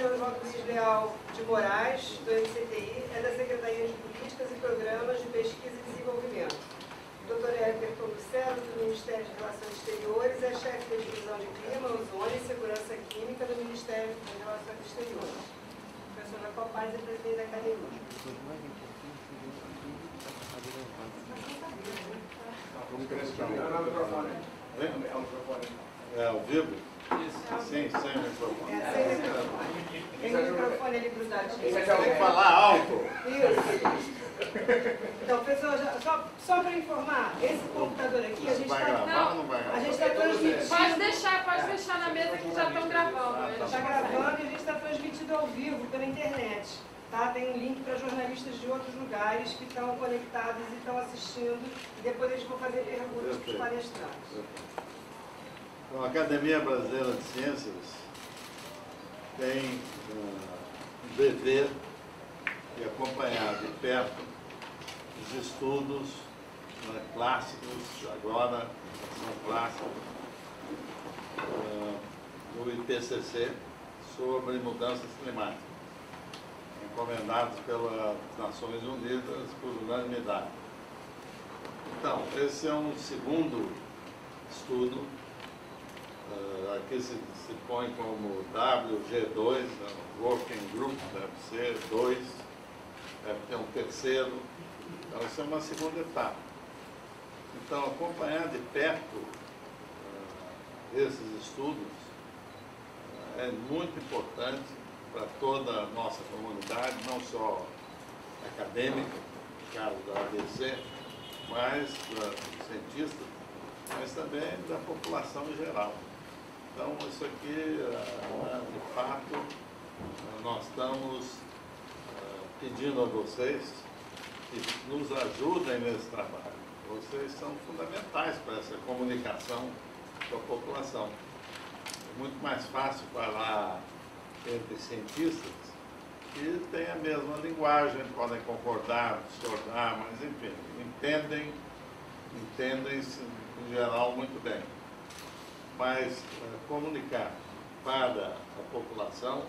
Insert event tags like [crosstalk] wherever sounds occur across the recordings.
Luiz Leal de Moraes, do MCTI, é da Secretaria de Políticas e Programas de Pesquisa e Desenvolvimento. O Dr. Everton Lucero, do Ministério de Relações Exteriores, é chefe da Divisão de Clima, Ozônio e Segurança Química do Ministério das Relações Exteriores. O professor Jacó Paz é presidente da academia. É ao vivo? Sim, sem microfone. É, sem microfone. Tem um microfone ali grudadinho. Tem que falar alto. Isso. Então, pessoal, já- só, só para informar, esse computador aqui, a gente está não vai a gente está transmitindo. Pode deixar, pode deixar na mesa que já estão gravando. Está gravando e a gente está transmitindo ao vivo pela internet. Tá? Tem um link para jornalistas de outros lugares que estão conectados e estão assistindo. E depois eles vão fazer perguntas para os palestrantes. Então, a Academia Brasileira de Ciências tem ah, o dever de acompanhar de perto os estudos né, clássicos, agora são clássicos, ah, do IPCC sobre mudanças climáticas, encomendados pelas Nações Unidas por unanimidade. Então, esse é um segundo estudo Uh, aqui se, se põe como WG2, né, Working Group, deve ser dois, deve ter um terceiro. Então, isso é uma segunda etapa. Então, acompanhar de perto uh, esses estudos uh, é muito importante para toda a nossa comunidade, não só acadêmica, no caso da ABC, mas para os cientistas, mas também da população em geral. Então, isso aqui, ah, de fato, nós estamos ah, pedindo a vocês que nos ajudem nesse trabalho. Vocês são fundamentais para essa comunicação com a população. É muito mais fácil falar entre cientistas que têm a mesma linguagem, podem concordar, discordar, mas enfim, entendem, entendem-se em geral muito bem mas eh, comunicar para a população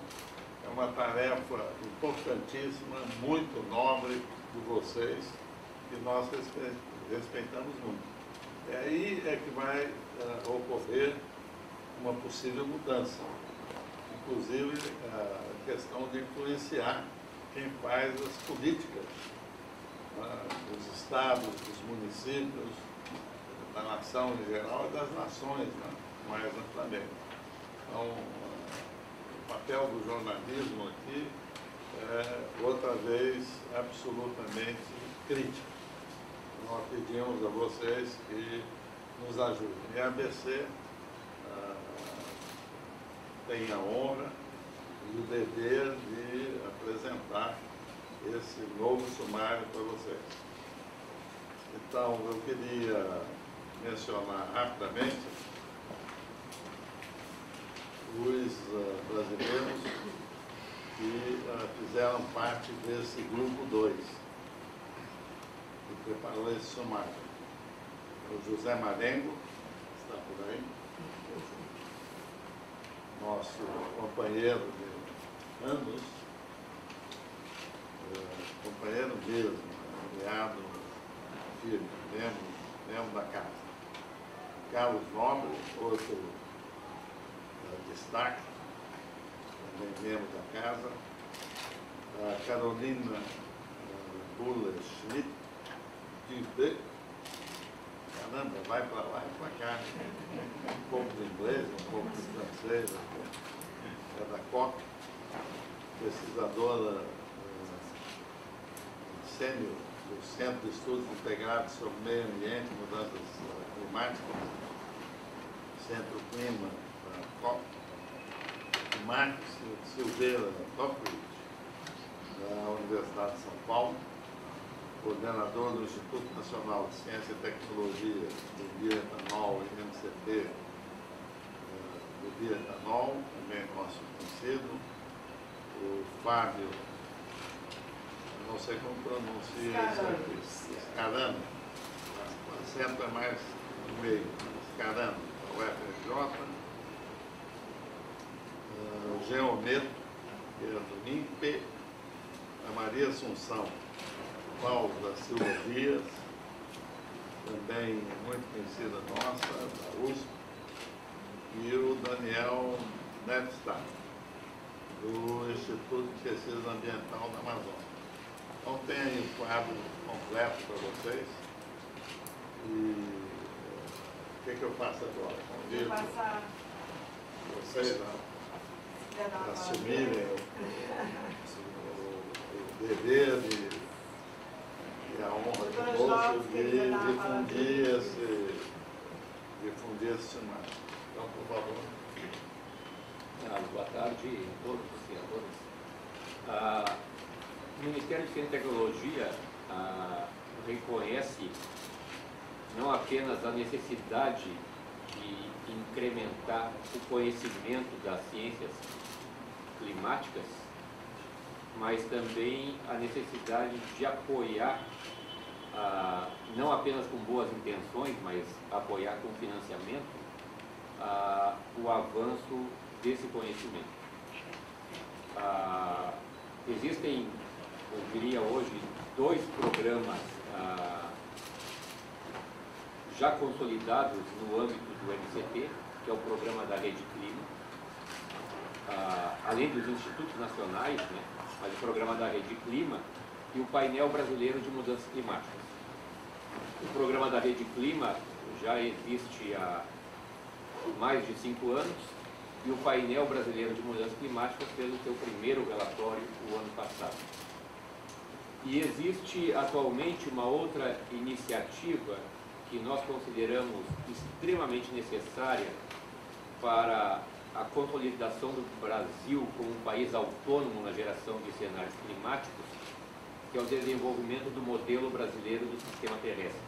é uma tarefa importantíssima, muito nobre de vocês, que nós respe- respeitamos muito. E aí é que vai eh, ocorrer uma possível mudança, inclusive a questão de influenciar quem faz as políticas dos estados, dos municípios, da nação em geral e das nações né, mais amplamente. Então, o papel do jornalismo aqui é, outra vez, absolutamente crítico. Nós pedimos a vocês que nos ajudem. E a ABC ah, tem a honra e o dever de apresentar esse novo sumário para vocês. Então, eu queria mencionar rapidamente os ah, brasileiros que ah, fizeram parte desse grupo 2, que preparou esse sumário. O José Marengo, está por aí, nosso companheiro de anos, eh, companheiro mesmo, aliado firme, membro, membro da casa. Carlos Nobre, outro eh, destaque, também membro da casa. A Carolina eh, Buller Schmidt, Dubé. Caramba, vai para lá e para cá. Um pouco de inglês, um pouco de francês, é da COP, pesquisadora eh, sênior do Centro de Estudos Integrados sobre Meio Ambiente e Mudanças eh, Climáticas, Centro Clima da COP, Marcos Silveira Topridge, da Universidade de São Paulo, coordenador do Instituto Nacional de Ciência e Tecnologia do bioetanol e MCT eh, do bioetanol, também nosso conhecido, o Fábio, não sei como pronuncia isso aqui, Scarano, o acento é mais no meio, Scarano, o FRJ, eh, o Geometo, esquerda, NIMPE, a Maria Assunção Paulo da Silva Dias, também muito conhecida nossa, da USP, e o Daniel Netstadt, do Instituto de Pesquisa Ambiental da Amazônia. Então tem aí um quadro completo para vocês. E o que, que eu faço agora? Vou Convido passar. vocês a uma assumirem o, o- o dever de, e a honra de Jovem, de difundir esse, difundir esse cenário. Então, por favor. Ah, boa tarde a todos e a todas. Ah, o Ministério de Ciência e Tecnologia ah, reconhece não apenas a necessidade de incrementar o conhecimento das ciências climáticas, mas também a necessidade de apoiar, ah, não apenas com boas intenções, mas apoiar com financiamento, ah, o avanço desse conhecimento. Ah, existem, eu diria hoje, dois programas ah, já consolidados no âmbito do MCT, que é o programa da Rede Clima, ah, além dos institutos nacionais, né, mas o programa da Rede Clima e o painel brasileiro de mudanças climáticas. O programa da Rede Clima já existe há mais de cinco anos e o painel brasileiro de mudanças climáticas fez o seu primeiro relatório o ano passado. E existe atualmente uma outra iniciativa que nós consideramos extremamente necessária para a consolidação do Brasil como um país autônomo na geração de cenários climáticos, que é o desenvolvimento do modelo brasileiro do sistema terrestre.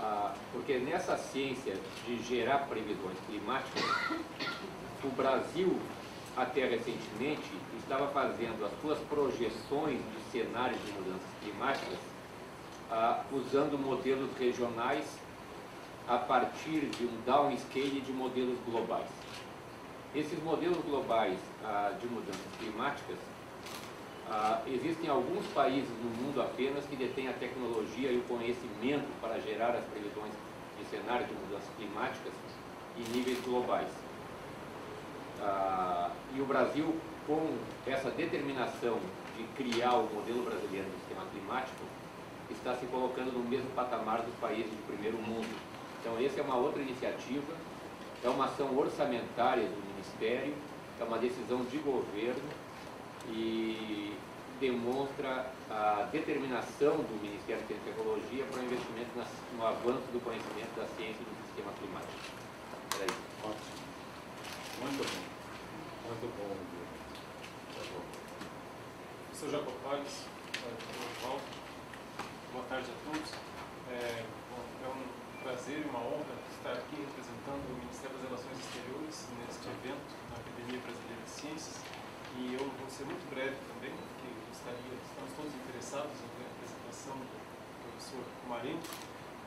Ah, porque nessa ciência de gerar previsões climáticas, o Brasil, até recentemente, estava fazendo as suas projeções de cenários de mudanças climáticas usando modelos regionais a partir de um downscale de modelos globais. Esses modelos globais de mudanças climáticas, existem alguns países no mundo apenas que detêm a tecnologia e o conhecimento para gerar as previsões de cenários de mudanças climáticas em níveis globais. E o Brasil, com essa determinação de criar o modelo brasileiro do sistema climático, está se colocando no mesmo patamar dos países do primeiro mundo. Então, essa é uma outra iniciativa, é uma ação orçamentária do Ministério, é uma decisão de governo e demonstra a determinação do Ministério da Ciência e Tecnologia para o investimento no avanço do conhecimento da ciência e do sistema climático. Era isso. Ótimo. Muito bom. Muito bom. Diego. Tá bom. Sou Jacob. Boa tarde a todos. É, é um prazer e uma honra estar aqui representando o Ministério das Relações Exteriores neste evento na Academia Brasileira de Ciências. E eu vou ser muito breve também, porque gostaria, estamos todos interessados em ver a apresentação do professor Marinho.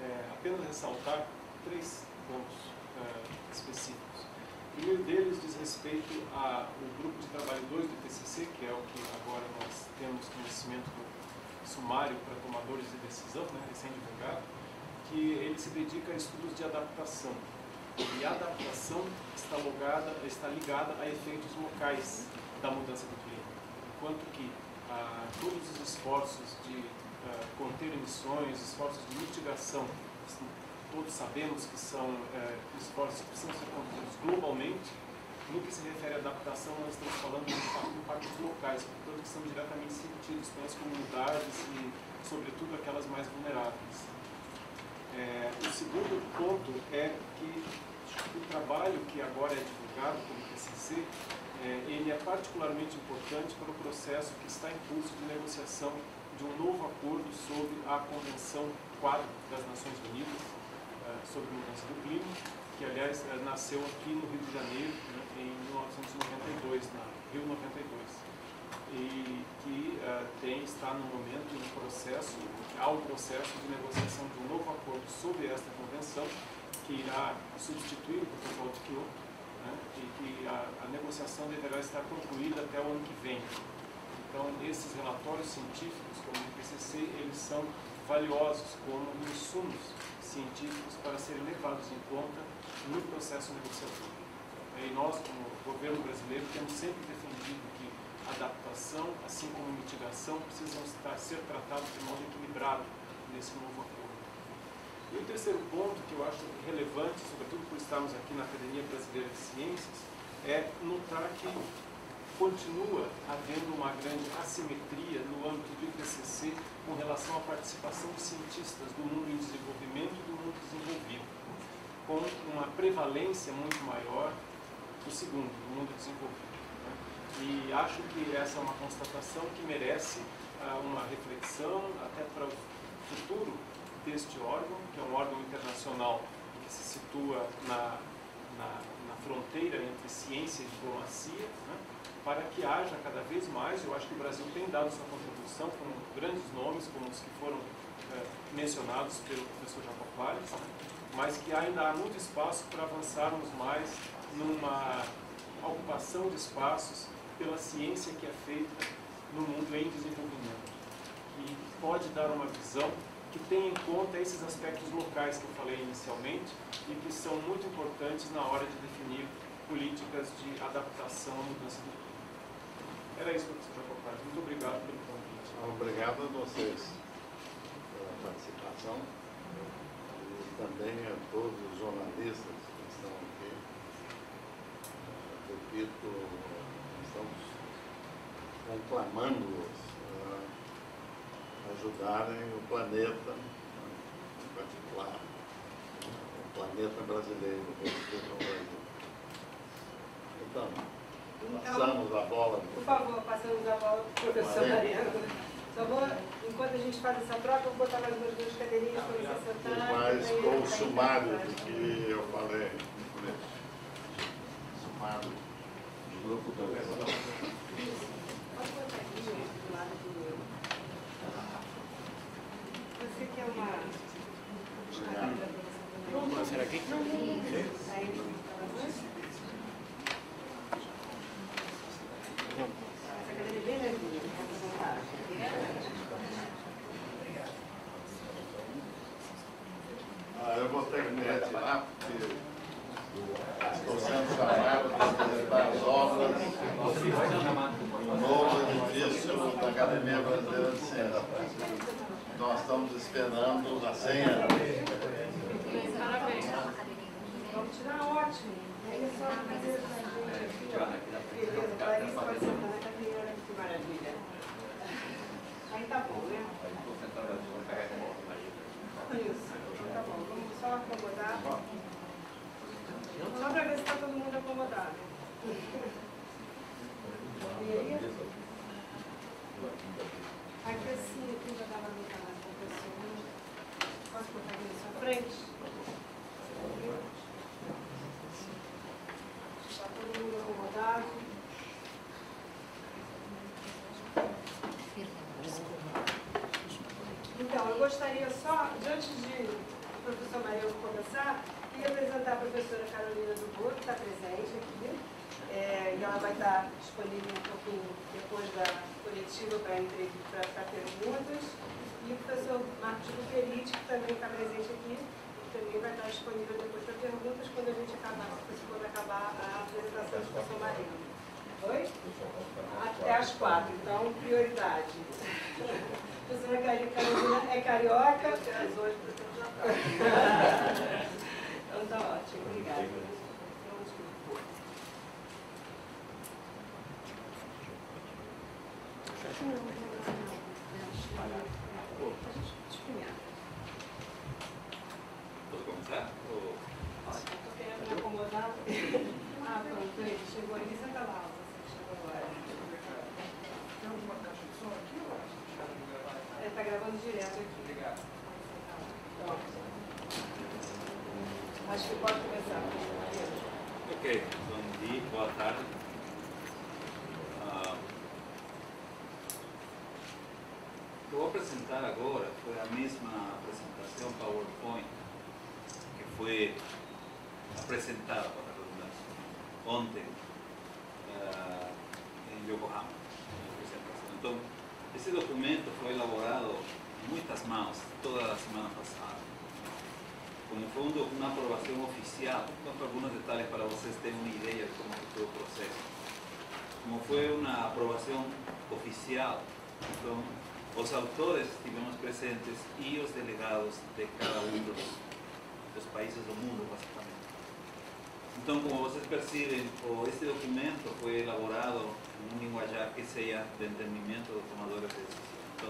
É, apenas ressaltar três pontos é, específicos. O primeiro deles diz respeito ao grupo de trabalho 2 do TCC, que é o que agora nós temos conhecimento do sumário para tomadores de decisão, né, recém-divulgado, que ele se dedica a estudos de adaptação. E a adaptação está, logada, está ligada a efeitos locais da mudança do clima. Enquanto que ah, todos os esforços de ah, conter emissões, esforços de mitigação, todos sabemos que são eh, esforços que precisam ser conduzidos globalmente, no que se refere à adaptação, nós estamos falando de impactos, locais, portanto, que são diretamente sentidos pelas comunidades e, sobretudo, aquelas mais vulneráveis. É, o segundo ponto é que o trabalho que agora é divulgado pelo PCC, é, ele é particularmente importante para o processo que está em curso de negociação de um novo acordo sobre a Convenção Quadro das Nações Unidas eh, sobre mudança do clima, que aliás eh, nasceu aqui no Rio de Janeiro né, em 1992, na Rio 92, e que eh, tem, está no momento em processo, há um processo de negociação de um novo acordo sobre esta convenção, que irá substituir o protocolo de Kyoto, né, e que a, a negociação deverá estar concluída até o ano que vem. Então, esses relatórios científicos, como o IPCC, eles são valiosos como insumos científicos para serem levados em conta no processo negociador. E nós, como governo brasileiro, temos sempre adaptação, assim como mitigação, precisam estar, ser tratados de modo equilibrado nesse novo acordo. E o terceiro ponto que eu acho relevante, sobretudo por estarmos aqui na Academia Brasileira de Ciências, é notar que continua havendo uma grande assimetria no âmbito do IPCC com relação à participação de cientistas do mundo em desenvolvimento e do mundo desenvolvido, com uma prevalência muito maior do segundo, do mundo desenvolvido. E acho que essa é uma constatação que merece ah, uma reflexão até para o futuro deste órgão, que é um órgão internacional que se situa na, na, na fronteira entre ciência e diplomacia, né? para que haja cada vez mais, eu acho que o Brasil tem dado sua contribuição com grandes nomes, como os que foram é, mencionados pelo professor Jacob Valles, né? mas que ainda há muito espaço para avançarmos mais numa ocupação de espaços pela ciência que é feita no mundo em desenvolvimento, que pode dar uma visão que tenha em conta esses aspectos locais que eu falei inicialmente e que são muito importantes na hora de definir políticas de adaptação à mudança do clima. Era isso, professor Jacopaz. Muito obrigado pelo convite. Obrigado a vocês pela participação e também a todos os jornalistas que estão aqui. Repito, conclamando-os a ajudarem o planeta, em particular, o planeta brasileiro, o Brasil. Então, Passamos a bola. Por favor, passamos a bola para o professor Mariano. Só vou, enquanto a gente faz essa troca, eu vou botar mais umas duas cadeirinhas para você sentar. Mas com o sumário do que eu falei no começo. Sumário do grupo do Quer uma... Obrigado. Será aqui? Está todo mundo acomodado. Então, eu gostaria só, antes de o professor Mariano começar, queria apresentar a professora Carolina Dubois, que está presente aqui. É, e ela vai estar disponível um pouquinho depois da coletiva para perguntas. E o professor Marcos Luperite, que também está presente aqui, também vai estar disponível depois para perguntas quando a gente acabar, quando acabar a apresentação do professor Mariano. Oi? Até às quatro, então prioridade. [laughs] A professora Carolina é carioca. As hoje Então tá ótimo, obrigada. Posso Como foi uma aprovação oficial, então os autores estivemos presentes e os delegados de cada um dos, dos países do mundo, basicamente. Então, como vocês percebem, este documento foi elaborado em um linguajar que seja de entendimento dos tomadores de decisão. Então,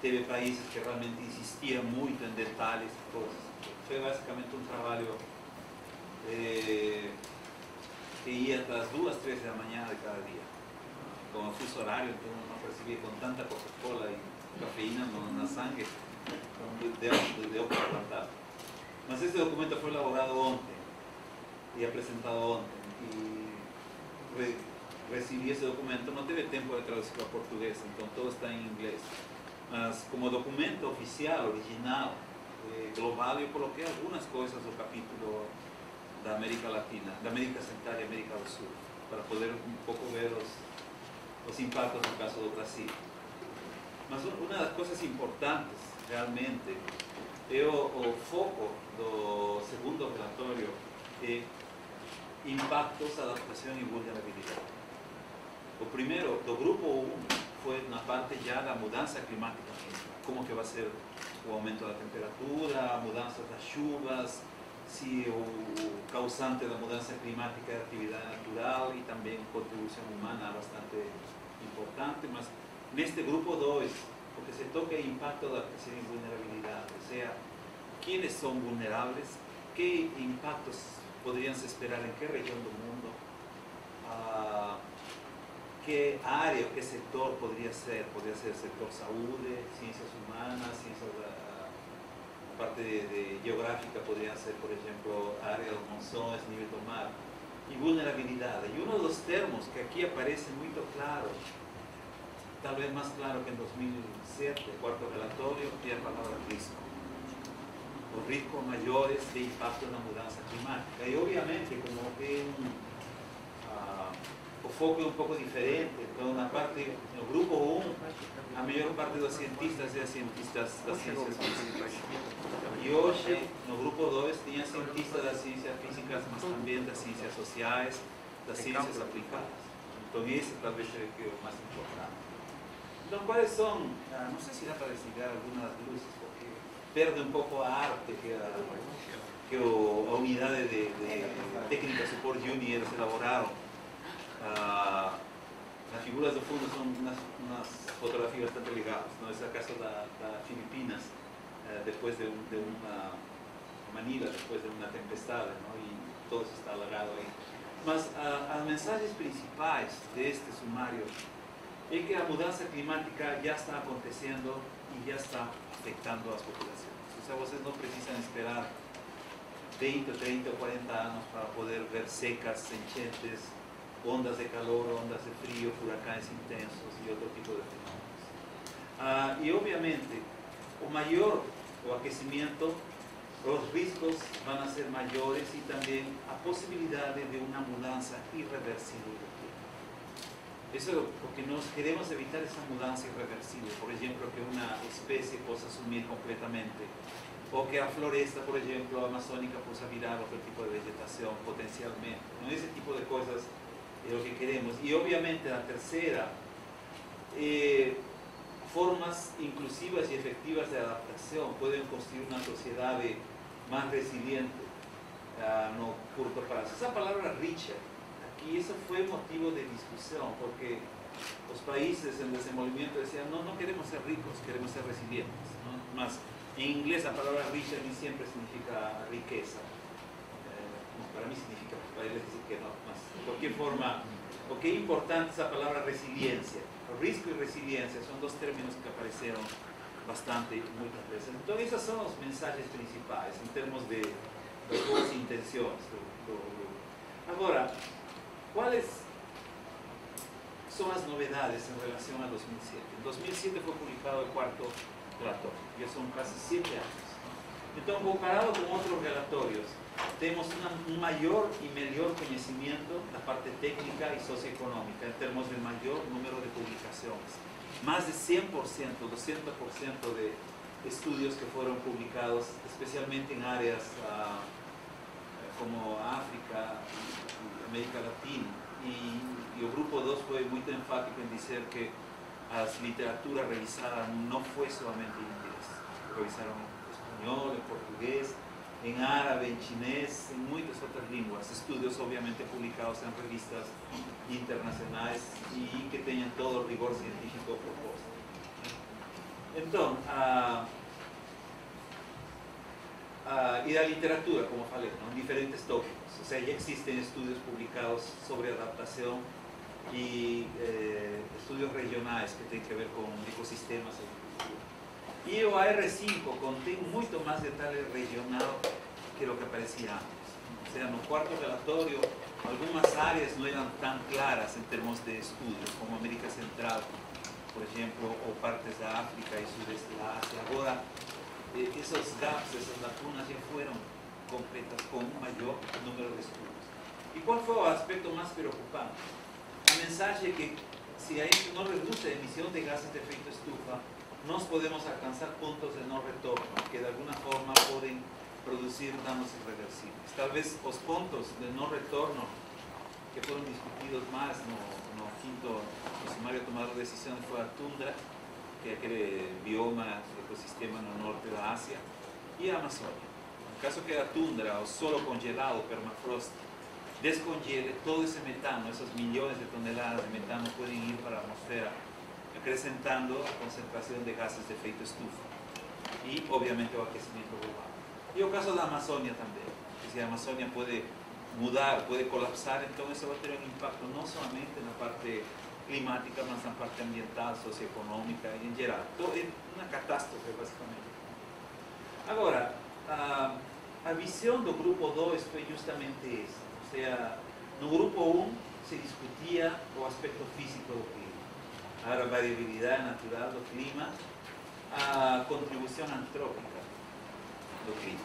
teve países que realmente insistiam muito em detalhes coisas. Foi basicamente um trabalho eh, que ia até as duas, três da manhã de cada dia. Com o fuso horário, então não percebia com tanta Coca-Cola e cafeína no, na sangue, então deu, deu para aguentar. Mas esse documento foi elaborado ontem e apresentado ontem. E re, recebi esse documento, não teve tempo de traduzir para português, então todo está em inglês. Mas como documento oficial, original, eh, global, eu coloquei algumas coisas do capítulo da América Latina, da América Central e América do Sul, para poder um pouco ver os, os impactos no caso do Brasil. Mas un- uma das coisas importantes, realmente, é o, o foco do segundo relatório impactos, adaptação e vulnerabilidade. O primeiro, do grupo 1, foi na parte já da mudança climática mesmo. Como que vai ser o aumento da temperatura, a mudança das chuvas, se o, o causante da mudança climática é a natural e também contribuição humana bastante importante, mas neste grupo 2, o que se toca é impacto, adaptação e vulnerabilidade, ou seja, quem são vulneráveis, que impactos poderiam se esperar em que região do mundo, ah, que área, que setor poderia ser, poderia ser setor saúde, ciências humanas, ciências da parte de, de geográfica poderia ser, por exemplo, a área dos monções, nível do mar, e vulnerabilidade. E um dos termos que aqui aparece muito claro, talvez mais claro que em 2007, o quarto relatório, é a palavra risco. Os riscos maiores de impacto na mudança climática. E, obviamente, como um, ah, o foco é um pouco diferente, então, na parte, no grupo 1, a maior parte dos cientistas é cientistas das ciências físicas. E hoje, no grupo 2, tinha cientistas das ciências físicas, mas também das ciências sociais, das ciências aplicadas. Então, esse talvez seja é o mais importante. Então, quais são, não sei se dá para desligar algumas luzes, porque perde um pouco a arte que a, que a unidade de, de técnica Support Uni eles elaboraram. Ah, as figuras do fundo são umas, umas fotografias bastante legais. Não? Esse é o caso da, da Filipinas, eh, depois de, um, de uma Manila, depois de uma tempestade, não? e todo isso está alagado aí. Mas ah, as mensagens principais deste sumário é que a mudança climática já está acontecendo e já está afetando as populações. Ou seja, vocês não precisam esperar 20, 30 ou 40 anos para poder ver secas, enchentes, ondas de calor, ondas de frio, furacões intensos e outro tipo de fenômenos. Ah, obviamente, o maior o aquecimento, os riscos vão a ser maiores e também a possibilidade de uma mudança irreversível do clima. Isso é porque nós queremos evitar essa mudança irreversível, por exemplo, que uma espécie possa sumir completamente, ou que a floresta, por exemplo, amazônica possa virar outro tipo de vegetação potencialmente. Não esse tipo de coisas é o que queremos. E, obviamente, a terceira, eh, formas inclusivas e efectivas de adaptação podem construir uma sociedade mais resiliente ah, no curto prazo. Essa palavra rica, aqui, isso foi motivo de discussão, porque os países em desenvolvimento diziam, não, não queremos ser ricos, queremos ser resilientes. não? Mas, em inglês, a palavra rica nem sempre significa riqueza. Para mim significa, para eles dizem que não, mas de qualquer forma, o que é importante é a palavra resiliência. Risco e resiliência são dois términos que apareceram bastante muitas vezes. Então, essas são as mensagens principais em termos de das boas intenções do, do grupo. Agora, quais são as novidades em relação a 2007? Em 2007 foi publicado o quarto relatório, já são quase sete anos. Então, comparado com outros relatórios, tenemos una- un mayor y mejor conocimiento la parte técnica y socioeconómica en términos del mayor número de publicaciones. Más de 100%, 200% de estudios que fueron publicados, especialmente en áreas ah, como África América Latina. Y, y el grupo 2 fue muy enfático en decir que la literatura revisada no fue solamente en inglés, revisaron en español, en árabe, en chinés, en muchas otras lenguas. Estudios obviamente publicados en revistas internacionales y que tengan todo el rigor científico propuesto. Entonces, ah, ah, y la literatura, como falei, ¿no? en diferentes tópicos. O sea, ya existen estudios publicados sobre adaptación y eh, estudios regionales que tienen que ver con ecosistemas e o AR5 contém muito más detalle regional que lo que aparecía antes. O sea, en el cuarto relatorio, algunas áreas no eran tan claras en términos de estudios, como América Central, por ejemplo, o partes de África y sudeste de Asia. Ahora, eh, esos gaps, esas lacunas ya fueron completas con un mayor número de estudios. ¿Y cuál fue el aspecto más preocupante? La mensaje que si a gente no reduce la emisión de gases de efecto estufa, nos podemos alcanzar puntos de no retorno que de alguna forma pueden producir daños irreversibles. Tal vez los puntos de no retorno que fueron discutidos más no, no quinto sumario tomado decisiones fue a tundra, que es aquel bioma, ecosistema en el norte de Asia, y Amazonia. En caso que la tundra o solo congelado, permafrost, descongele todo ese metano, esos millones de toneladas de metano pueden ir para la atmósfera acrecentando la concentración de gases de efecto estufa y obviamente el aquecimiento global. Y el caso de la Amazonia también, que si la Amazonia puede mudar, puede colapsar, entonces eso va a tener un impacto no solamente en la parte climática, más en la parte ambiental, socioeconómica y en general. Todo es una catástrofe básicamente. Ahora, a, a visión do grupo 2 foi justamente essa. O sea, no grupo 1 se discutía o aspecto físico a variabilidade natural do clima, a contribuição antrópica do clima,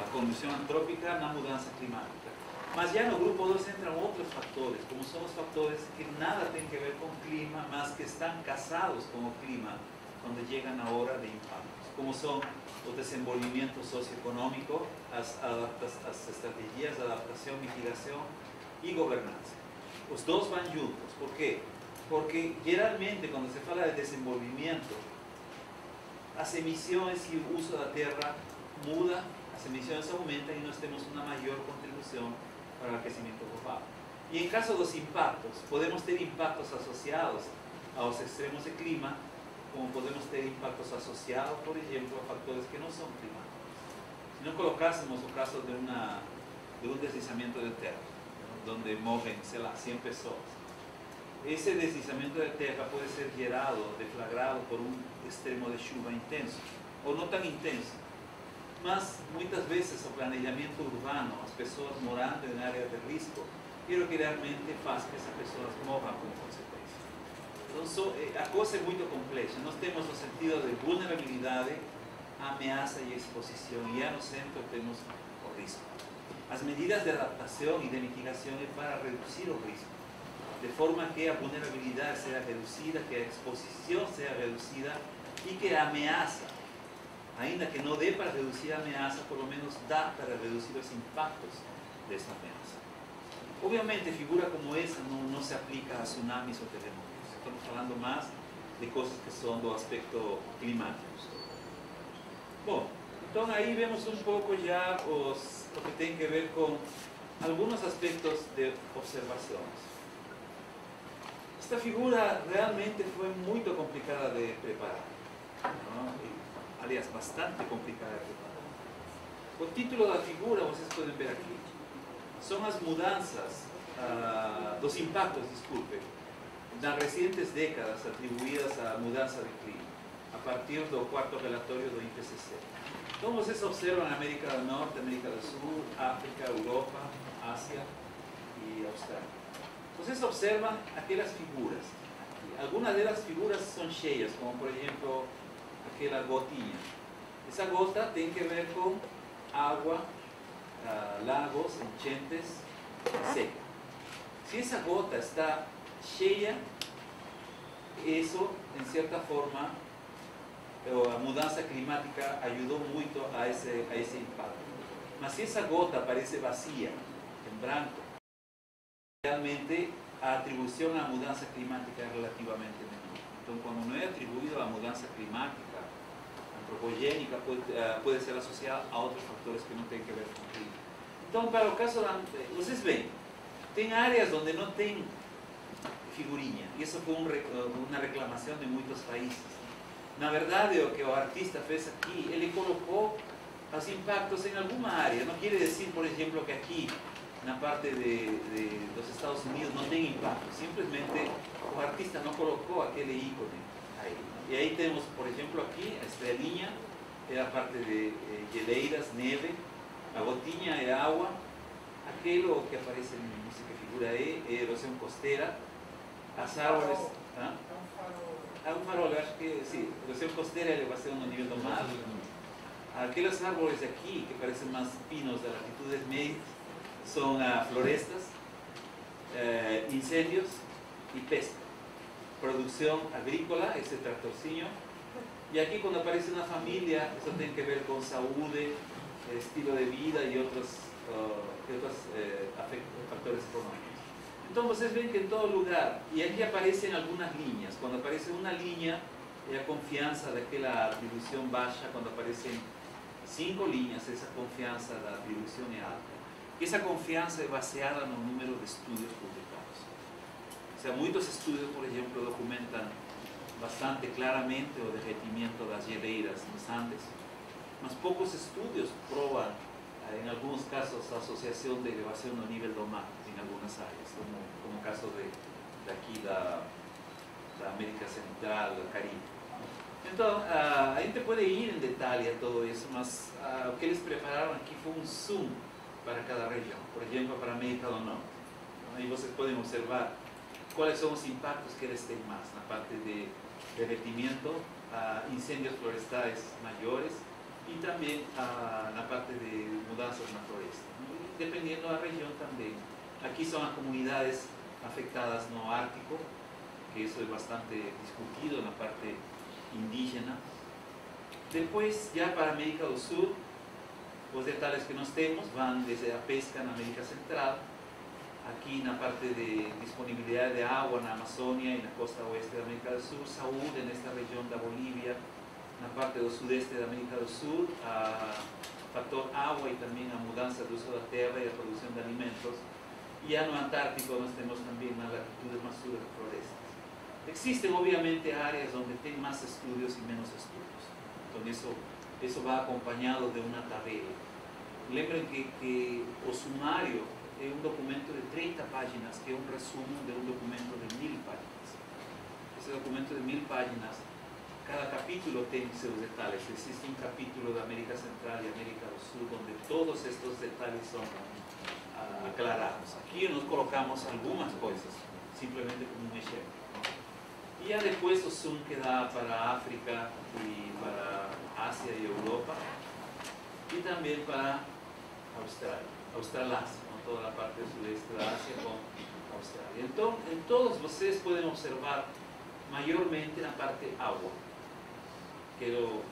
a condição antrópica na mudança climática. Mas já no grupo 2 entram outros fatores, como são os fatores que nada têm que ver com o clima, mas que estão casados com o clima quando chegam a hora de impactos, como são o desenvolvimento socioeconômico, as, as estratégias de adaptação, mitigação e governança. Os dois vão juntos. Por quê? Porque geralmente quando se fala de desenvolvimento, as emissões e o uso da terra muda, as emissões aumentam e nós temos uma maior contribuição para o aquecimento global. E em caso dos impactos, podemos ter impactos associados aos extremos de clima, como podemos ter impactos associados, por exemplo, a factores que não são climáticos. Se não colocássemos o caso de, uma, de um deslizamento de terra, onde morrem, sei lá, 100 pessoas, esse deslizamento de terra pode ser gerado, deflagrado por um extremo de chuva intenso, ou não tão intenso, mas muitas vezes o planejamento urbano, as pessoas morando em áreas de risco, o realmente faz que essas pessoas morram como consequência. Então, so, a coisa é muito complexa. Nós temos o sentido de vulnerabilidade, ameaça e exposição, e já no centro temos o risco. As medidas de adaptação e de mitigação é para reduzir o risco, de forma que a vulnerabilidade seja reduzida, que a exposição seja reduzida e que a ameaça ainda que não dê para reduzir a por lo menos dá para reduzir os impactos dessa ameaça. Obviamente, figura como essa não, não se aplica a tsunamis ou terremotos. Estamos falando mais de coisas que são do aspecto climático. Bom, então aí vemos um pouco já os, o que tem que ver com alguns aspectos de observações. Esta figura realmente foi muito complicada de preparar. ¿no? Y, aliás, bastante complicada de preparar. O título da figura, vocês podem ver aqui, são as mudanças, ah, dos impactos, desculpe, nas recentes décadas atribuídas à mudança de clima, a partir do quarto relatório do IPCC. Então vocês observam a América do Norte, América do Sul, África, Europa, Ásia e Austrália. Vocês observam aquelas figuras. Algumas delas figuras são cheias, como por exemplo aquela gotinha. Essa gota tem que ver com água ah, lagos, enchentes, seca. Si esa gota está cheia, eso, en cierta forma, o a mudança climática ayudó muito a ese, a ese impacto. Mas si esa gota parece vacía, en branco, realmente atribución a mudança climática es relativamente menor. Entonces, cuando no es atribuido a mudança climática, antropogénica, puede, eh, puede ser asociada a otros factores que no tienen que ver con el clima. Entonces, para el caso, de, ustedes ven, tem áreas donde no tem figurinha, isso foi um, uma reclamação de muitos países. Na verdade, o que o artista fez aqui, ele colocou os impactos em alguma área. Não quer dizer, por exemplo, que aqui, na parte de, de, dos Estados Unidos, não tem impacto. Simplesmente, o artista não colocou aquele ícone aí. E aí temos, por exemplo, aqui, a estrelinha, é a parte de eh, geleiras, neve, a gotinha é água, aquilo que aparece, sei que figura é, é erosão costeira, as árvores... ¿ah? Ah, un farol, acho que sí, erosión costera elevación a nivel do mar. Aqueles árvores aqui, que parecem mais pinos de latitudes médias, ah, florestas, eh, incêndios e pesca. Produção agrícola, esse tratorcinho. E aqui, quando aparece uma família, isso tem que ver com saúde, estilo de vida outros, ah, e outros eh, factores econômicos. Então vocês veem que em todo lugar, e aqui aparecem algumas linhas, quando aparece uma linha é a confiança daquela atribuição baixa, quando aparecem cinco linhas, essa confiança da atribuição é alta. Essa confiança é baseada no número de estudos publicados. O sea, muitos estudos, por exemplo, documentam bastante claramente o derretimento das geleiras nos Andes, mas poucos estudos provam, eh, em alguns casos, a associação de elevação no nível do mar em algumas áreas, como, como caso de, da América Central, do Caribe. Então, ah, a gente pode ir em detalhe a todo isso, mas ah, o que eles prepararam aqui foi um zoom para cada região. Por exemplo, para América do Norte. Aí vocês podem observar quais são os impactos que eles têm mais na parte de derretimento, incêndios florestais maiores e também ah, na parte de mudanças na floresta. E dependendo da região também. Aqui são as comunidades afetadas no Ártico, que isso é bastante discutido na parte indígena. Depois, já para América do Sul, os detalhes que nós temos vão desde a pesca na América Central, aqui na parte de disponibilidade de água na Amazônia e na costa oeste da América do Sul, saúde nesta região da Bolívia, na parte do sudeste da América do Sul, a fator água e também a mudança do uso da terra e a produção de alimentos. E no Antártico nós temos também na latitude mais sul das florestas. Existem, obviamente, áreas onde tem mais estudos e menos estudos. Então, isso, isso vai acompanhado de uma tabela. Lembrem que, que o sumário é um documento de 30 páginas, que é um resumo de um documento de mil páginas. Esse documento de mil páginas, cada capítulo tem seus detalhes. Existe um capítulo da América Central e América do Sul, onde todos estes detalhes são ah, aclarados. Aqui nós colocamos algumas coisas, simplesmente como um exemplo. E já depois o zoom que dá para a África e para a Ásia e Europa, e também para a Austrália, Australásia, com toda a parte do sudeste da Ásia com Austrália. Então, em todos vocês podem observar maiormente na parte água, que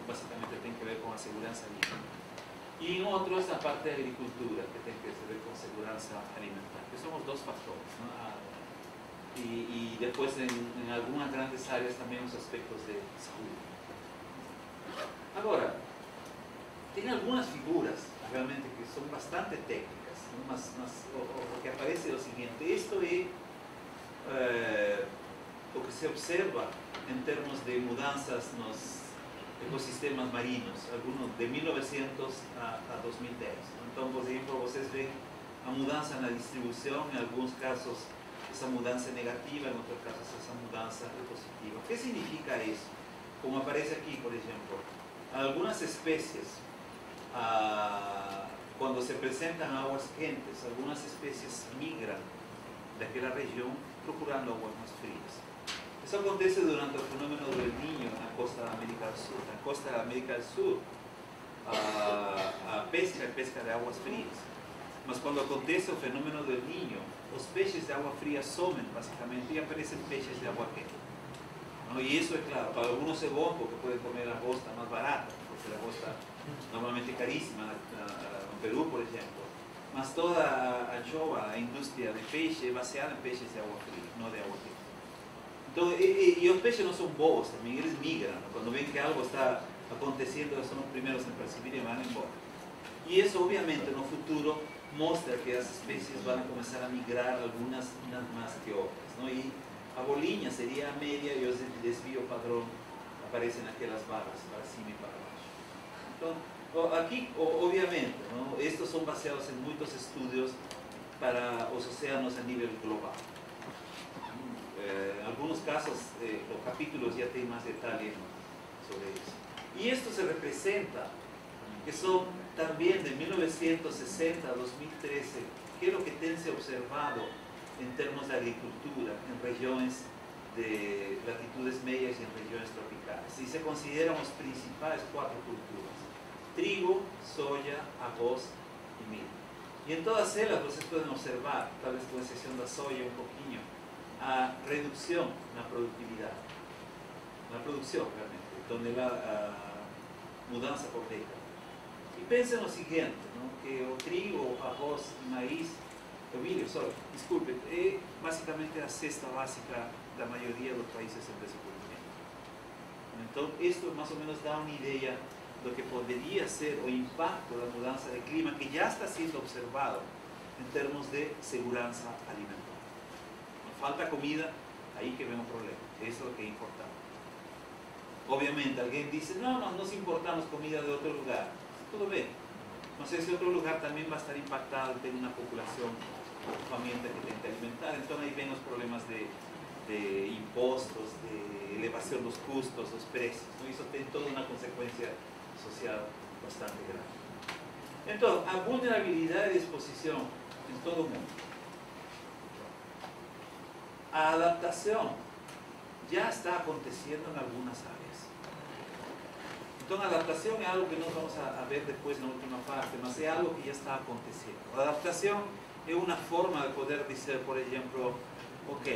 basicamente tem que ver com a segurança alimentar. E em outros, a parte da agricultura, que tem que ver com segurança alimentar, que são os dois fatores. não? E, e depois, grandes áreas, também os aspectos de saúde. Agora, tem algumas figuras realmente que são bastante técnicas, não? mas, mas o, o- o que aparece é o seguinte: isto é eh, o que se observa em termos de mudanças nos ecossistemas marinhos, algunos de 1900 a, a 2010. Então, por exemplo, vocês veem a mudança na distribuição, em alguns casos essa mudança é negativa, em outros casos essa mudança é positiva. O que significa isso? Como aparece aqui, por exemplo, algumas espécies, ah, quando se apresentam águas quentes, algumas espécies migram daquela região procurando águas mais frias. Isso acontece durante o fenômeno do El Niño na costa da América do Sul. Na costa da América do Sul, a, a pesca é pesca de águas frias. Mas cuando acontece el fenómeno del niño, los peces de agua fría somen básicamente y aparecen peces de agua quente. ¿no? Y eso es claro, para algunos es bueno porque pueden comer la bosta más barata, porque la bosta normalmente carísima en Perú, por ejemplo. Mas toda anchova, la industria de peixe, baseada en peces de agua fría, no de agua quente. Entonces, y, y, los peces no son bobos también, ellos migran. ¿no? Cuando ven que algo está aconteciendo, son los primeros en percibir y van embora. Y eso obviamente en el futuro muestra que las especies van a comenzar a migrar, algunas unas más que otras. ¿no? Y a boliña sería a media y los de desvío padrón aparecen aquellas barras para cima y para abajo. Aquí obviamente, estos son basados en muchos estudios para los océanos a nivel global. Eh, en algunos casos eh, los capítulos ya tienen más detalle sobre eso. Y esto se representa, que son también de 1960 a 2013, que es lo que tense observado en términos de agricultura en regiones de latitudes medias y en regiones tropicales. Y se consideran las principales cuatro culturas, trigo, soya, arroz y milho. Y en todas ellas ustedes pueden observar, tal vez con excepción de la soya un poquillo, a reducción en la productividad, la producción realmente, donde la ah, mudanza por década. Y piensen lo siguiente, ¿no? que o trigo, arroz maíz, o milho, sorry, disculpen, es básicamente la cesta básica de la mayoría de los países en desenvolvimiento. Entonces, esto más o menos da una idea de lo que podría ser o impacto la mudanza de clima que ya está siendo observado en términos de seguridad alimentaria. Falta comida, ahí que vemos problemas. Eso es lo que es importante. Obviamente, alguien dice, no, no, nos importamos comida de otro lugar. Todo bien. No sé si otro lugar también va a estar impactado, tiene una población faminta que que alimentar. Entonces ahí ven los problemas de, de impuestos, de elevación de los costos, los precios. ¿no? Eso tiene toda una consecuencia social bastante grande. Entonces, a vulnerabilidad y exposición en todo el mundo. A adaptación ya está aconteciendo en algunas áreas. Entonces, adaptación es algo que nos vamos a, ver después en la última parte, más es algo que ya está aconteciendo. Adaptación es una forma de poder decir, por ejemplo, ok,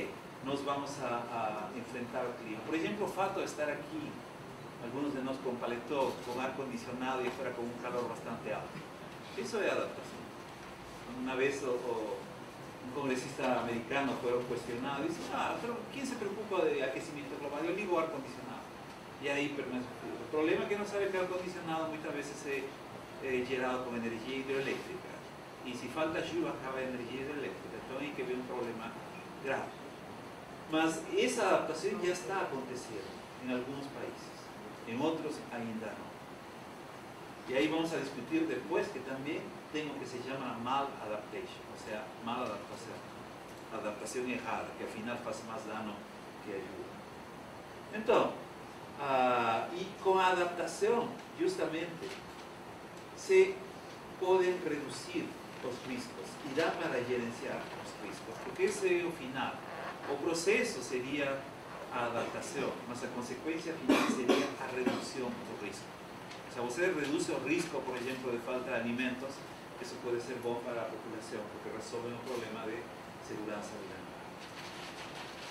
nos vamos a, a enfrentar al clima. Por ejemplo, el fato de estar aquí, algunos de nosotros con paletó, con aire acondicionado y fuera con un calor bastante alto. Eso es adaptación. Una vez un congresista americano fueron cuestionados y dice, ah, pero ¿quién se preocupa de aquecimiento global? Yo digo aire acondicionado. Y ahí permanece. El problema es que no sabe que el aire acondicionado muchas veces es eh, generado con energía hidroeléctrica. Y si falta lluvia acaba energía hidroeléctrica. Entonces hay que ver un problema grave. Mas esa adaptación ya está aconteciendo en algunos países, en otros ainda no. Y ahí vamos a discutir después que también tengo que se llama mal adaptation, o sea, mala adaptación, adaptación errada, que al final hace más daño que ayuda. Entonces, ah, y con adaptación, justamente, se pueden reducir los riesgos y da para gerenciar los riesgos, porque ese es el final. O proceso sería a adaptación, mas a final sería a reducción do risco. O sea, você reduce o risco, por ejemplo, de falta de alimentos, eso puede ser bom para a população, porque resolve o problema de segurança alimentar.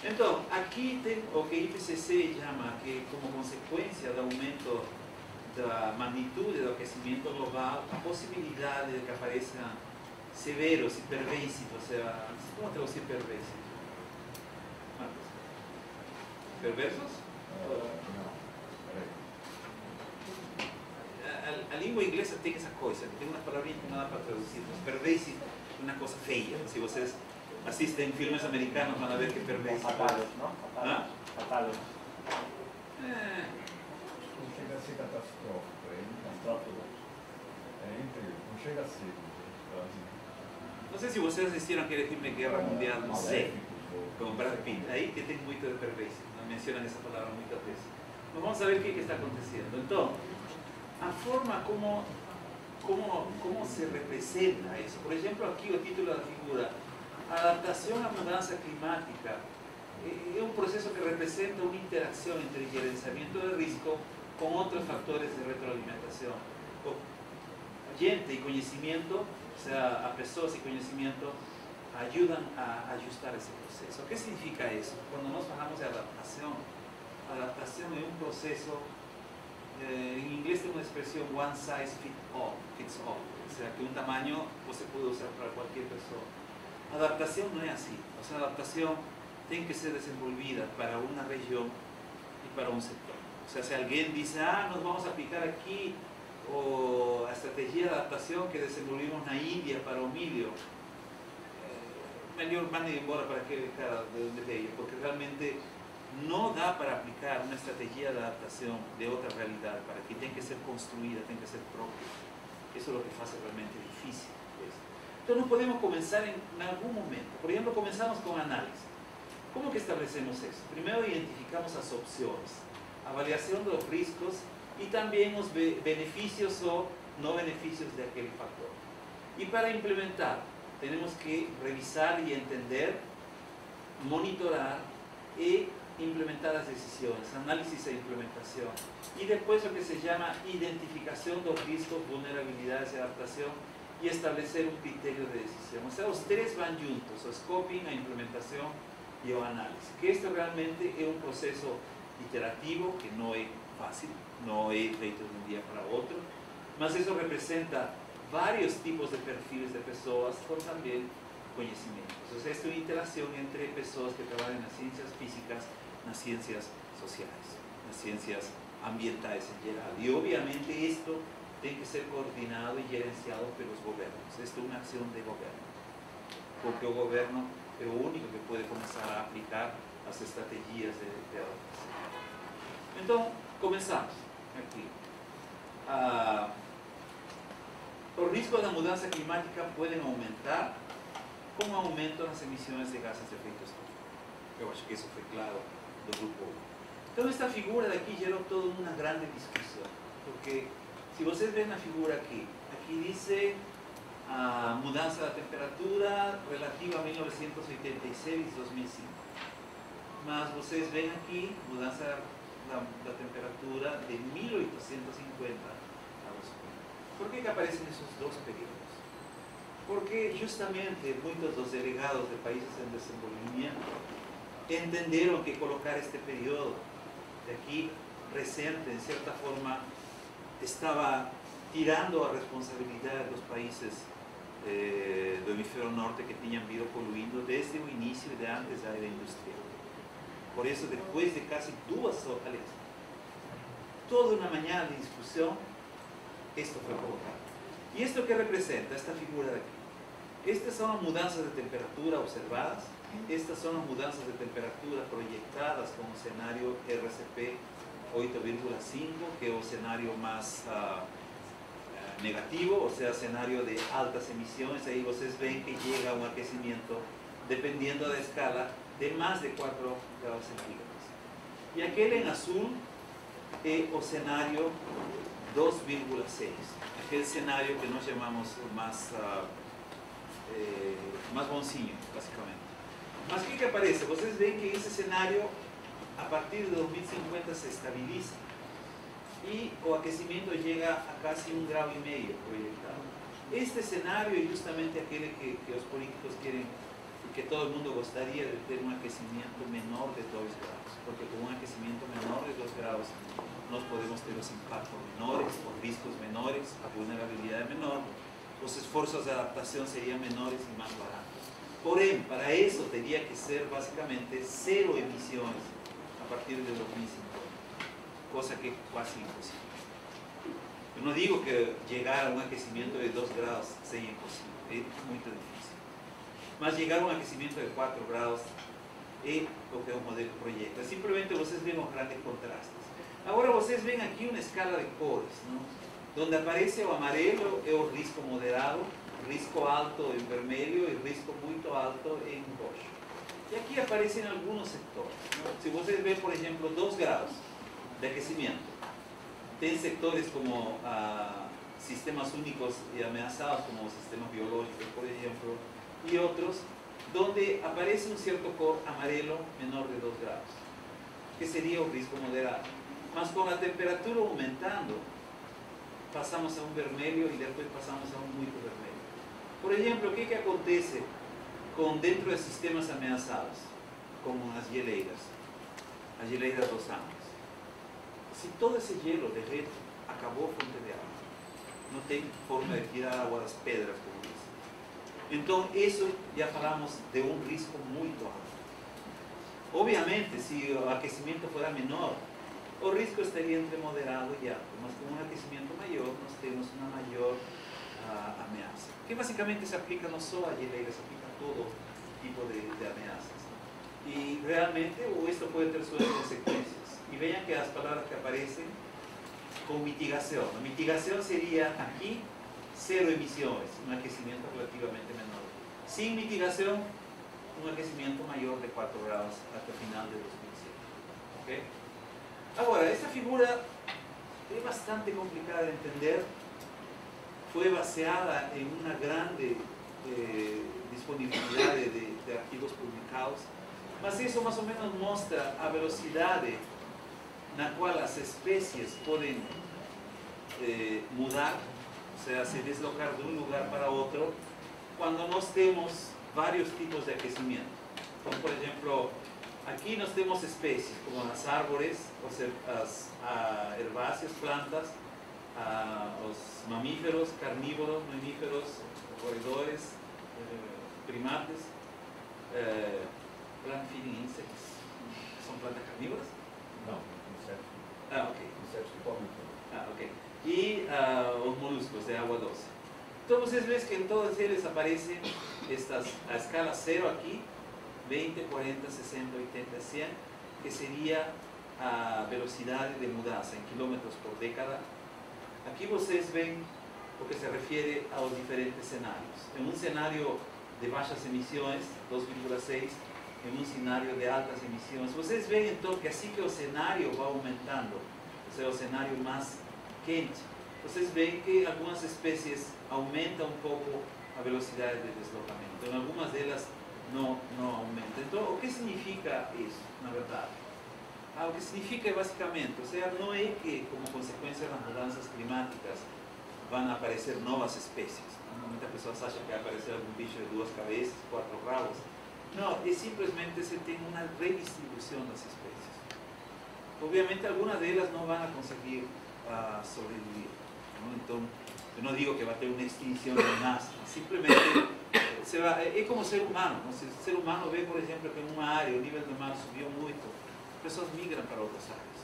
Então, aqui tem o que IPCC chama que, como consequência do aumento da magnitude do aquecimento global, a possibilidade de que apareçam severos e pervasivos, ou seja, como traduzir pervasivo? Perversos? A, a, língua inglesa tem essa coisa, tem umas palavrinhas que não dá para traduzir, mas pervasive é uma coisa feia. Se vocês assistem filmes americanos, vão ver que pervasive. Fatales, ¿no? Ah? Fatales. É, Não chega a ser catastrófico, é Catastrófico. É entre, não chega a ser, não sei se vocês assistiram aquele filme Guerra Mundial, não sei. Con Brad Pitt, ahí que tem muito de pervasive, não mencionan essa palavra muitas vezes. Mas vamos ver o que, que está acontecendo. Então, a forma como, como, como se representa isso. Por exemplo, aqui o título da figura, adaptação à mudança climática, é um processo que representa uma interação entre gerenciamento de risco com outros fatores de retroalimentação. O- gente y conocimiento, o sea, a personas y conocimiento, ayudan a ajustar ese proceso. ¿Qué significa eso? Cuando nos hablamos de adaptación, adaptación es un proceso, eh, en inglés tiene una expresión one size fit all, fits all, o sea, que un tamaño pues, se puede usar para cualquier persona. Adaptación no es así, o sea, adaptación tiene que ser desenvolvida para una región y para un sector. O sea, si alguien dice, ah, nos vamos a aplicar aquí, o la estrategia de adaptación que desenvolvimos en la India para Omilio, mejor mande embora para que cara de donde veio, porque realmente no da para aplicar una estrategia de adaptación de otra realidad, para que tenga que ser construida, tenga que ser propia. Eso es lo que hace realmente difícil. Pues. Entonces podemos comenzar en, en algún momento. Por ejemplo, comenzamos con análisis. ¿Cómo que establecemos eso? Primero identificamos las opciones, avaliación de los riesgos y también los be- beneficios o no beneficios de aquel factor. Y para implementar, tenemos que revisar y entender, monitorar e implementar las decisiones, análisis e implementación. Y después lo que se llama identificación de riesgos, vulnerabilidades y adaptación y establecer un criterio de decisión. O sea, los tres van juntos, o scoping, la implementación y el análisis. Que esto realmente es un proceso iterativo que no es fácil, no es feito de un día para otro, mas eso representa varios tipos de perfiles de personas con también conocimientos. Entonces, esta es una interacción entre personas que trabajan en las ciencias físicas, ciencias sociales, en las ciencias ambientales en general. Y obviamente esto tiene que ser coordinado y gerenciado por los gobiernos. Esto es una acción de gobierno, porque el gobierno es el único que puede comenzar a aplicar las estrategias de, de adaptación. Entonces, comenzamos aquí. Ah, los riesgos de la mudanza climática pueden aumentar con aumento en las emisiones de gases de efecto estufa. Yo acho que eso fue claro del grupo 1. Entonces esta figura de aquí generó toda una gran discusión, porque si ustedes ven la figura aquí, aquí dice ah, mudanza de temperatura relativa a 1986-2005. Más ustedes ven aquí mudanza de la, la temperatura de 1850 a 2000. ¿Por qué que aparecen esos dos periodos? Porque justamente muchos de los delegados de países en desenvolvimiento entendieron que colocar este periodo de aquí reciente, en cierta forma, estaba tirando a responsabilidad de los países eh, del hemisferio norte que tenían ido poluindo desde el inicio y de antes da era industrial. Por eso, después de casi dos horas, toda una mañana de discusión, esto fue colocado. ¿Y esto qué representa? Esta figura de aquí. Estas son las mudanzas de temperatura observadas, estas son las mudanzas de temperatura proyectadas como escenario RCP 8,5, que es el escenario más ah, ah, negativo, o sea, escenario de altas emisiones. Ahí ustedes ven que llega un aquecimiento, dependiendo de la escala, de más de 4 grados centígrados. Y aquel en azul es el escenario 2,6, aquel escenario que nos llamamos más, ah, eh, más boncinho, básicamente. Mas o que, que aparece? Vocês veem que esse cenário, a partir de 2050, se estabiliza e o aquecimento chega a quase um grau e meio projetado. Este cenário é justamente aquele que, que os políticos querem que todo mundo gostaria de ter um aquecimento menor de 2 graus, porque com um aquecimento menor de 2 graus nós podemos ter os impactos menores, os riscos menores, a vulnerabilidade menor, os esforços de adaptação seriam menores e mais baratos. Porém, para isso teria que ser basicamente zero emisiones a partir de 2050, cosa que é quase impossível. Eu não digo que chegar a um aquecimento de 2 graus seja impossível, é muito difícil. Mas chegar a um aquecimento de 4 graus é o que o modelo projeta. Simplesmente vocês veem os grandes contrastes. Agora vocês veem aqui uma escala de cores, donde aparece o amarelo é o risco moderado, risco alto en vermelho y risco muy alto en rojo. Y aquí aparecen algunos sectores. Si ustedes ven, por ejemplo, 2 grados de aquecimiento, tienen sectores como ah, sistemas únicos y amenazados, como sistemas biológicos, por ejemplo, y otros, donde aparece un cierto color amarelo menor de 2 grados, que sería un risco moderado. Más con la temperatura aumentando, pasamos a un vermelho y después pasamos a un muy vermelho. Por ejemplo, ¿qué que acontece con dentro de sistemas ameaçados, como las geleiras, las geleiras dos años? Si todo ese hielo derrete, acabó fuente de agua. No tiene forma de tirar agua das pedras, como dice. Entonces, eso ya falamos de un risco muy alto. Obviamente, si el aquecimiento fuera menor, el riesgo estaría entre moderado y alto, mas con un aquecimiento mayor nos tenemos una mayor ah, amenaza, que básicamente se aplica no solo a geleiras, se aplica a todo tipo de, de amenazas. Y realmente o esto puede tener sus consecuencias. Y vean que las palabras que aparecen con mitigación. La mitigación sería aquí cero emisiones, un aquecimiento relativamente menor. Sin mitigación, un aquecimiento mayor de 4 grados hasta el final de 2007. ¿ok? Ahora, esta figura es bastante complicada de entender. Fue baseada en una grande eh, disponibilidad de, de, de archivos publicados. Mas eso más o menos muestra a velocidad na cual las especies pueden eh, mudar, o sea, se deslocar de un lugar para otro, cuando nos tenemos varios tipos de aquecimiento. Como por ejemplo, aquí nos tenemos especies como las árboles, las ah, herbáceas, plantas, ah, los mamíferos, carnívoros, mamíferos, roedores, eh, primates, eh, plant feeding insects, ¿son plantas carnívoras? Não, insetos. Ah, ok. Insetos que comem tudo. Ah, ok. Y ah, los moluscos de agua doce. Entonces ves que en todos ellos aparecen estas, a escala 0 aquí, 20, 40, 60, 80, 100, que sería a velocidad de mudanza en kilómetros por década. Aquí ustedes ven lo que se refiere a los diferentes escenarios. En un escenario de bajas emisiones, 2,6, en un escenario de altas emisiones. Ustedes ven entonces que así que el escenario va aumentando, o sea, el escenario más quente, ustedes ven que algunas especies aumentan un poco a velocidad de deslocamiento, en algunas de ellas no, no aumenta. Entonces, ¿qué significa eso, na verdad? Ah, lo que significa básicamente, o sea, no es que como consecuencia de las mudanzas climáticas a aparecer nuevas especies. Normalmente las personas acham que va a aparecer algún bicho de dos cabezas, cuatro rabos. No, es simplemente se tiene una redistribución de las especies. Obviamente algunas de ellas no van a sobrevivir. ¿no? Entonces, yo no digo que va a tener una extinción de más, simplemente se va, es como ser humano. ¿no? Si el ser humano ve, por ejemplo, que en una área el nivel del mar subió mucho, personas migran para otras áreas.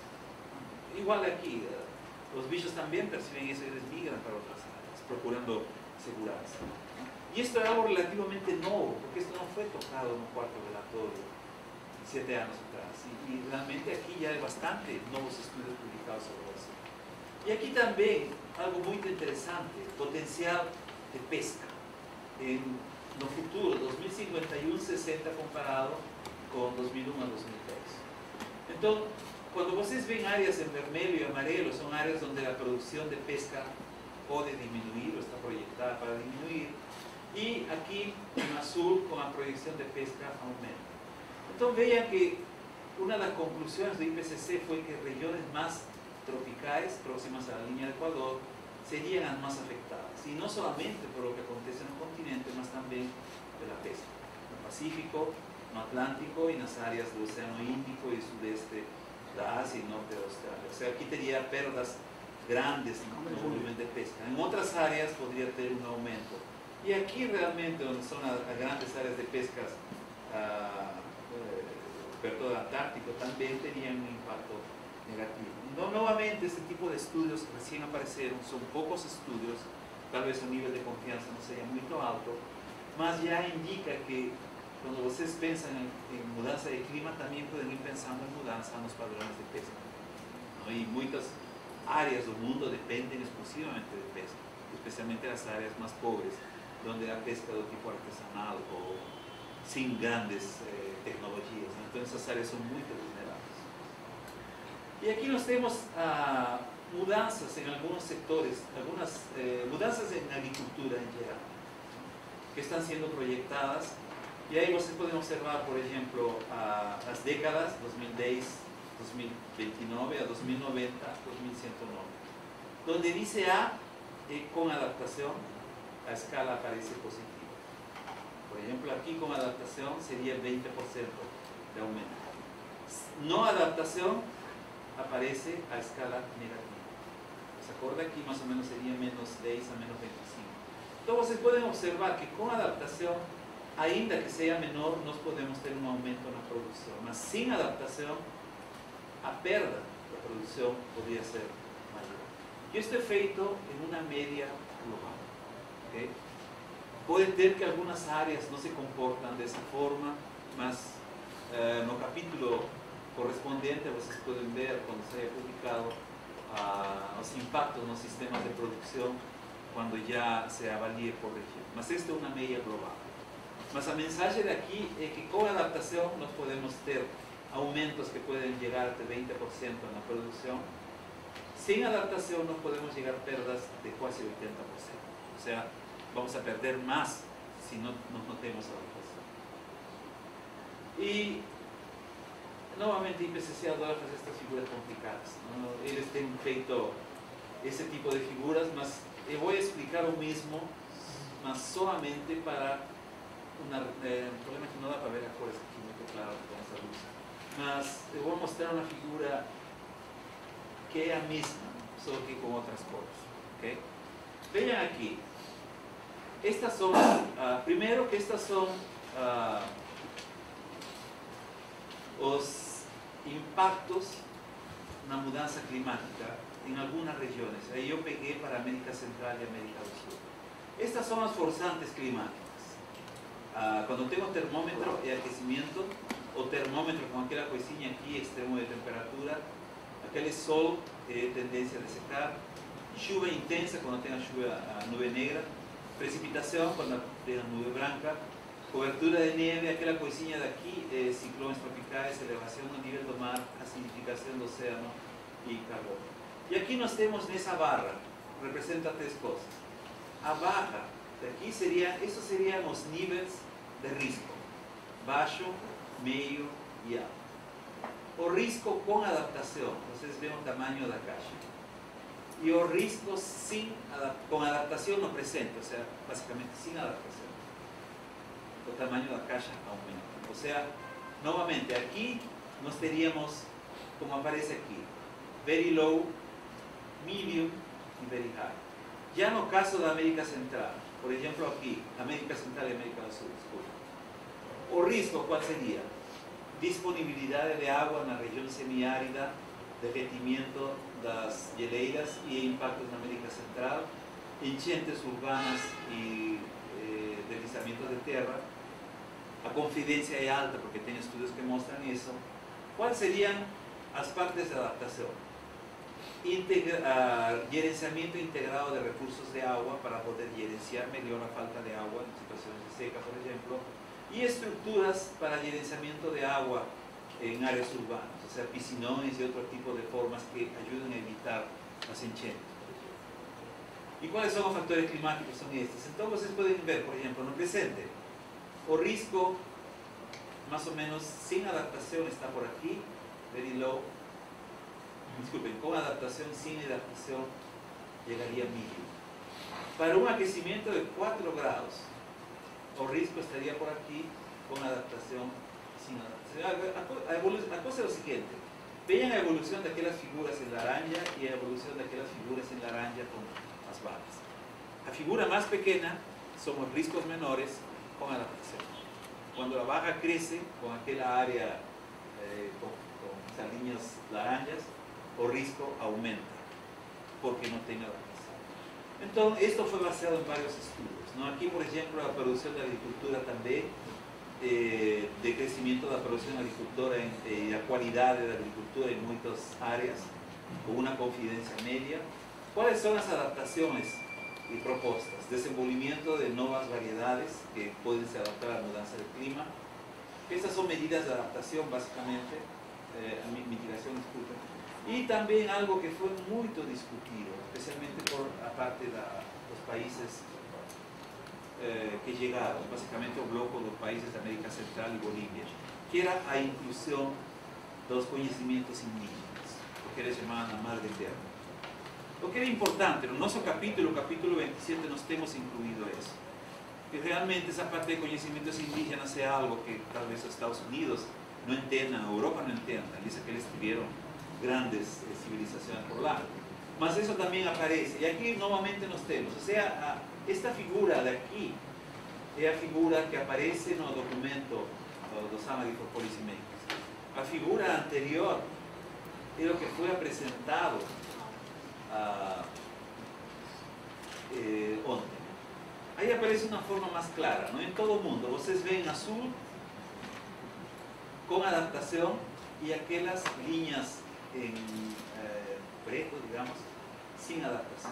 Igual aquí, eh, los bichos también perciben eso y les migran para otras áreas, procurando. ¿no? Y esto es algo relativamente nuevo, porque esto no fue tocado en un cuarto velatorio siete años atrás. Y, y, realmente aquí ya hay bastante nuevos estudios publicados sobre eso. Y aquí también algo muy interesante, potencial de pesca. En lo futuro, 2051, 60 comparado con 2001 a 2003. Entonces, cuando ustedes ven áreas en vermelho y amarelo, son áreas donde la producción de pesca puede disminuir o está proyectada para disminuir. Y aquí en azul, con la proyección de pesca, aumenta. Entonces vean que una de las conclusiones de IPCC fue que regiones más tropicales, próximas a la línea de Ecuador, serían las más afectadas. Y no solamente por lo que acontece en el continente, más también de la pesca. El Pacífico, no Atlántico y en las áreas del Océano Índico y sudeste de Asia y norte de Australia. O sea, aquí tendría pérdidas grandes en el volumen de pesca. En otras áreas podría tener un aumento. Y aquí realmente, donde son las grandes áreas de pescas, uh, eh, perdón, Antártico, también tenían un impacto negativo. No, nuevamente, este tipo de estudios recién aparecieron, son pocos estudios, tal vez el nivel de confianza no sea muy alto, más ya indica que cuando ustedes piensan en, mudanza de clima, también pueden ir pensando en mudanza en los padrones de pesca. Y muchas áreas del mundo dependen exclusivamente de pesca, especialmente las áreas más pobres, donde la pesca de tipo artesanal o sin grandes eh, tecnologías. ¿no? Entonces esas áreas son muy. Y aquí nos tenemos uh, mudanzas en algunos sectores, algunas eh, mudanzas en agricultura en general, que están siendo proyectadas. Y ahí ustedes pueden observar, por ejemplo, uh, las décadas 2010, 2029 a 2090, 2109. Donde dice A, eh, con adaptación, la escala aparece positiva. Por ejemplo, aquí con adaptación sería el 20% de aumento. No adaptación aparece a escala negativa. ¿Se acuerda? Aquí más o menos sería menos 10 a menos 25. Entonces pueden observar que con adaptación, ainda que sea menor, nos podemos tener un aumento en la producción. Mas sin adaptación, a perda da produção podría ser mayor. Y esto es feito en una media global. ¿ok? Puede ter que algunas áreas no se comportan de esa forma, mas eh, no capítulo correspondiente vocês pueden ver cuando se haya publicado ah, los impactos en los sistemas de producción cuando ya se avalie por región. Mas esta es una media global. Mas a mensaje de aquí es que con adaptación nos podemos ter aumentos que pueden llegar hasta 20% en la producción. Sin adaptación no podemos llegar a perdas de casi 80%. O sea, vamos a perder más si no, no tenemos adaptación. Y nuevamente IPCC adora hacer estas figuras complicadas. ¿no? Ellos tienen feito ese tipo de figuras, mas yo voy a explicar lo mismo, mas solamente para una, eh, el problema es que no da para ver a cores aquí muy claro con esa luz mas eu vou mostrar uma figura que é a mesma, só que com outras cores. Okay? Vejam aqui. Estas são, uh, primeiro que estas são uh, os impactos na mudança climática em algumas regiões. Aí eu peguei para a América Central e América do Sul. Estas são as forçantes climáticas. Uh, quando tenho termômetro e o termómetro con aquella coisinha aquí, extremo de temperatura, aquel sol, eh, tendencia a secar, chuva intensa cuando tenga chuva, a nube negra, precipitación cuando tenga nube blanca, cobertura de nieve, aquella coisinha de aquí, eh, ciclones tropicales, elevación a nivel del mar, acidificación del océano y carbón. Y aquí nos tenemos en esa barra, representa tres cosas. A de aquí sería, esos serían los niveles de riesgo. Bajo, meio e alto. O risco com adaptação, vocês veem o tamanho da caixa. E o risco sem, com adaptação no presente, ou seja, basicamente sem adaptação. O tamanho da caixa aumenta. Ou seja, novamente, aqui nós teríamos, como aparece aqui, very low, medium e very high. Já no caso da América Central, por exemplo aqui, América Central e América do Sul, desculpa. O risco qual seria? disponibilidad de agua en la región semiárida, derretimiento de las geleiras y impactos en América Central, enchentes urbanas y eh, de tierra. La confidencia es alta porque tiene estudios que muestran eso. ¿Cuáles serían las partes de adaptación? Integra gerenciamiento integrado de recursos de agua para poder gerenciar mejor la falta de agua en situaciones de seca, por ejemplo, y estructuras para gerenciamiento de agua en áreas urbanas, o sea, piscinones y otro tipo de formas que ayuden a evitar las enchentes. ¿Y cuáles son los factores climáticos? Son estos. Entonces pueden ver, por ejemplo, en el presente, o riesgo más o menos sin adaptación está por aquí, very low. Disculpen, con adaptación, sin adaptación, llegaría a mínimo. Para un aquecimiento de 4 grados, o riesgo estaría por aquí con adaptación sin adaptación. Es lo siguiente. Vean la evolución de aquellas figuras en la araña y la evolución de aquellas figuras en la araña con las barras. La figura más pequeña son los riscos menores con adaptación. Cuando la baja crece con aquella área eh, con, con esas líneas laranjas, el riesgo aumenta porque no tiene adaptación. Entonces, esto fue basado en varios estudios. Aquí, por ejemplo, la producción de agricultura también, eh, de crecimiento de la producción agricultura y la calidad de la agricultura en muchas áreas, con una confidencia media. ¿Cuáles son las adaptaciones y propuestas? Desenvolvimiento de nuevas variedades que pueden se adaptar a la mudanza del clima. Estas son medidas de adaptación, básicamente, eh, mitigación, disculpen. Y también algo que fue muy discutido, especialmente por aparte de los países eh, que llegaron, básicamente un bloque de los países de América Central y Bolivia, que era la inclusión de los conocimientos indígenas, porque les llamaban la madre tierra. O que era importante, no nosso capítulo, capítulo 27, nós temos incluído isso. Que realmente essa parte de conhecimentos indígenas é algo que talvez os Estados Unidos não entendam, a Europa não entenda. Diz que eles tiveram grandes eh, civilizações por lá. Mas isso também aparece. E aqui novamente nós temos. Ou seja, esta figura daqui é a figura que aparece no documento do, Samadhi for Policymakers. A figura anterior é o que foi apresentado ah, eh, aparece uma forma mais clara, não todo mundo. Vocês veem azul com adaptação e aquelas linhas em eh, preto, digamos, sem adaptação.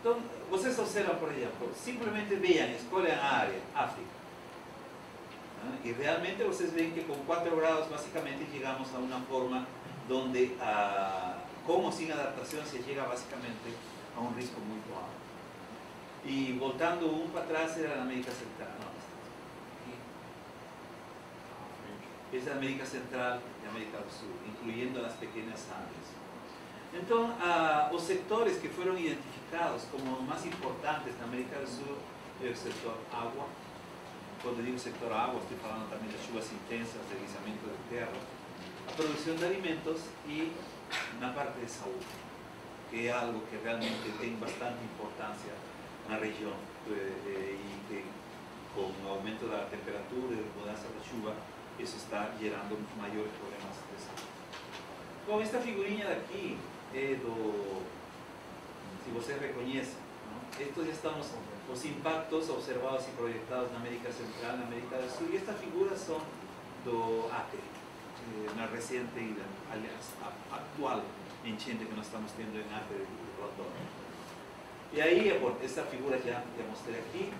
Então, vocês observam, por exemplo, simplesmente vejam, escolhem a área, África. E realmente vocês veem que com 4 graus, basicamente, chegamos a uma forma onde, ah, com ou sem adaptação, se chega basicamente a um risco muito alto. E voltando um para trás, era na América Central. Não, aqui. Essa é a América Central e América do Sul, incluindo as pequenas Andes. Então, ah, os sectores que foram identificados como mais importantes na América do Sul é o setor água. Quando digo setor água, estou falando também das chuvas intensas, deslizamento de terra, a produção de alimentos e na parte de saúde, que é algo que realmente tem bastante importância na região eh, e que com o aumento da temperatura e mudança da chuva, isso está gerando maiores problemas de saúde. Bom, esta figurinha daqui é do, se você não? estes estão os, os impactos observados e projetados na América Central, na América do Sul, e esta figura são do Acre, eh, na recente, aliás, a- atual enchente que nós estamos tendo em Acre e Rondônia. E aí, esta figura já, já mostrei aqui.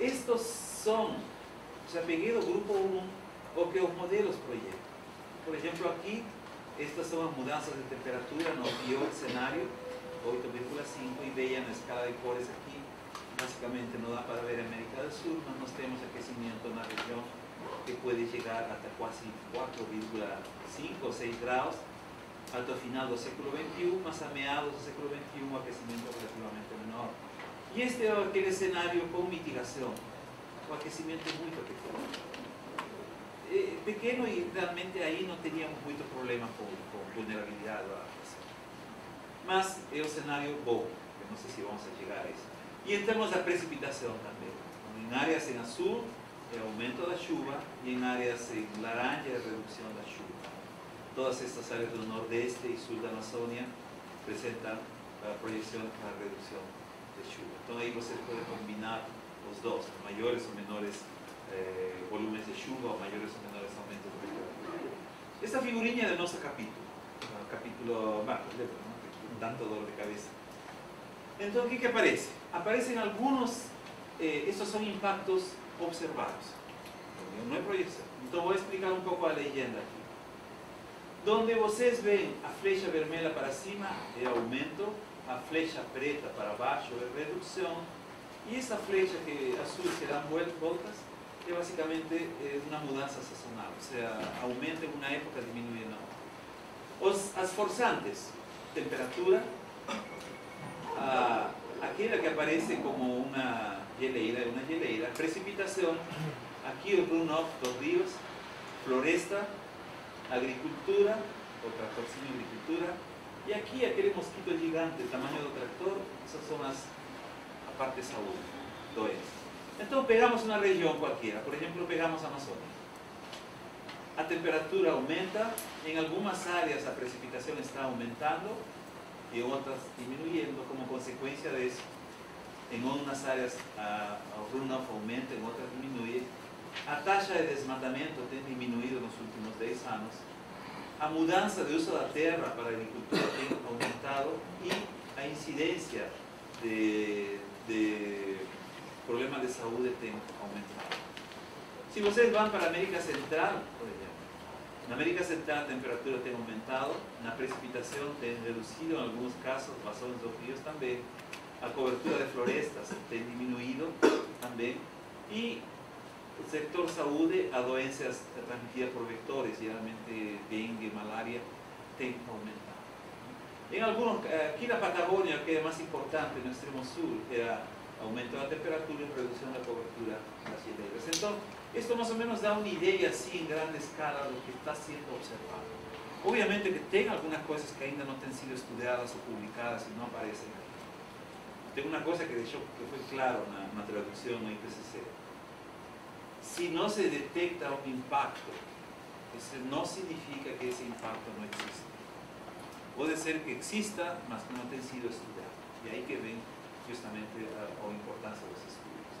Estes são, já peguei grupo 1, o que os modelos projetam. Por exemplo, aqui, estas são as mudanças de temperatura no pior cenário, 8,5, e vejam a escala de cores aqui. Basicamente não dá para ver a América do Sul, mas nós temos aquecimento na região que pode chegar até quase 4,5 ou 6 graus até o final do século XXI, mas a meados do século XXI o aquecimento é relativamente menor. E este é aquele cenário com mitigação. O aquecimento é muito pequeno. É pequeno e realmente aí não teríamos muito problema com, com vulnerabilidade da adaptação. Mas é um cenário bom, eu não sei se vamos chegar a isso. E em termos da precipitação também. Em áreas em azul, é aumento da chuva, e em áreas em laranja, é redução da chuva. Todas estas áreas do nordeste e sul da Amazônia apresentam a projeção para a redução de chuva. Então aí você pode combinar os dois, maiores ou menores eh, de chuva ou maiores ou menores aumentos de temperatura. Esta figurinha é do nosso capítulo, o capítulo Marcos, lembra, não? Tanto dor de cabeça. Então, o que, que aparece? Aparecem algunos, eh, estos são impactos observados, não é projeção. Então, vou explicar um pouco a legenda aqui. Donde vocês veem a flecha vermelha para cima é aumento, a flecha preta para baixo é redução, e essa flecha que azul que dá voltas é basicamente uma mudança sazonal, ou seja, aumenta em uma época, diminui na outra. Os, as forçantes, temperatura, a, aquela que aparece como uma geleira, é uma geleira, precipitação, aqui o runoff dos rios, floresta, agricultura, o tratorzinho agricultura, e aqui aquele mosquito gigante, tamanho do tractor, essas são as, a parte de saúde. Então pegamos uma região qualquer, por exemplo, pegamos a Amazônia. A temperatura aumenta, em algumas áreas a precipitação está aumentando, e outras diminuindo como consequência disso. Em umas áreas a, o runoff aumenta, em outras diminui. A taxa de desmatamento tem diminuído nos últimos 10 anos. A mudança de uso da terra para a agricultura tem aumentado e a incidência de, de problemas de saúde tem aumentado. Se vocês vão para América Central, por exemplo, na América Central a temperatura tem aumentado, na precipitação tem reduzido em alguns casos, vazões dos rios também, a cobertura de florestas tem diminuído também, e o setor saúde, a doenças transmitidas por vetores, geralmente dengue, malária, tem aumentado. En algunos, eh, aquí la Patagonia, que es más importante en el extremo sur, era aumento de la temperatura y reducción de la cobertura de las hieleras. Entonces, esto más o menos da una idea así en gran escala de lo que está siendo observado. Obviamente que tengo algunas cosas que ainda no han sido estudiadas o publicadas y no aparecen. Tengo una cosa que de hecho que fue claro en la, en la traducción en IPCC. Si no se detecta un impacto, eso no significa que ese impacto no existe. Puede ser que exista, mas no ha sido estudiado. Y ahí que ven justamente la, la importancia de los estudios.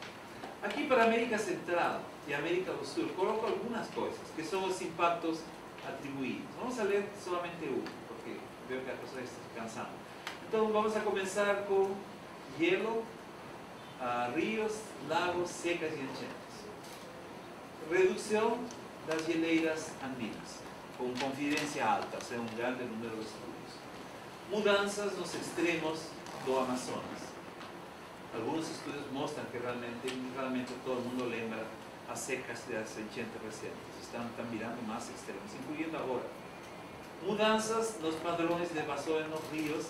Aquí para América Central y América del Sur coloco algunas cosas que son los impactos atribuidos. Vamos a leer solamente uno, porque veo que la cosa está cansando. Entonces vamos a comenzar con hielo, uh, ríos, lagos, secas y enchentes. Reducción de las hieleiras andinas, con confidencia alta, sea, un grande número de estudios. Mudanzas en los extremos do Amazonas. Algunos estudios muestran que realmente, realmente todo el mundo lembra a secas de las enchentes recientes. Están, están mirando más extremos, incluyendo ahora. Mudanzas los padrones de los ríos,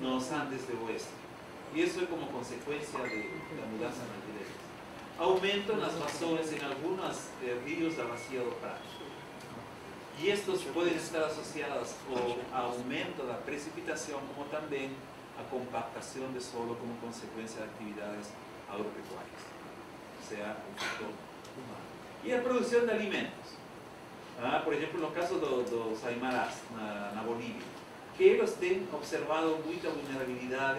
en los Andes de oeste. Y eso es como consecuencia de la mudanza en. Aumento en las vasones en algunos eh, ríos de vaciado prazo. Y estos pueden estar asociados o aumento de la precipitación como también a compactación de suelo como consecuencia de actividades agropecuarias, o sea, un factor humano. Y la producción de alimentos. Ah, por ejemplo, en los casos de los aymaras en Bolivia, que ellos han observado mucha vulnerabilidad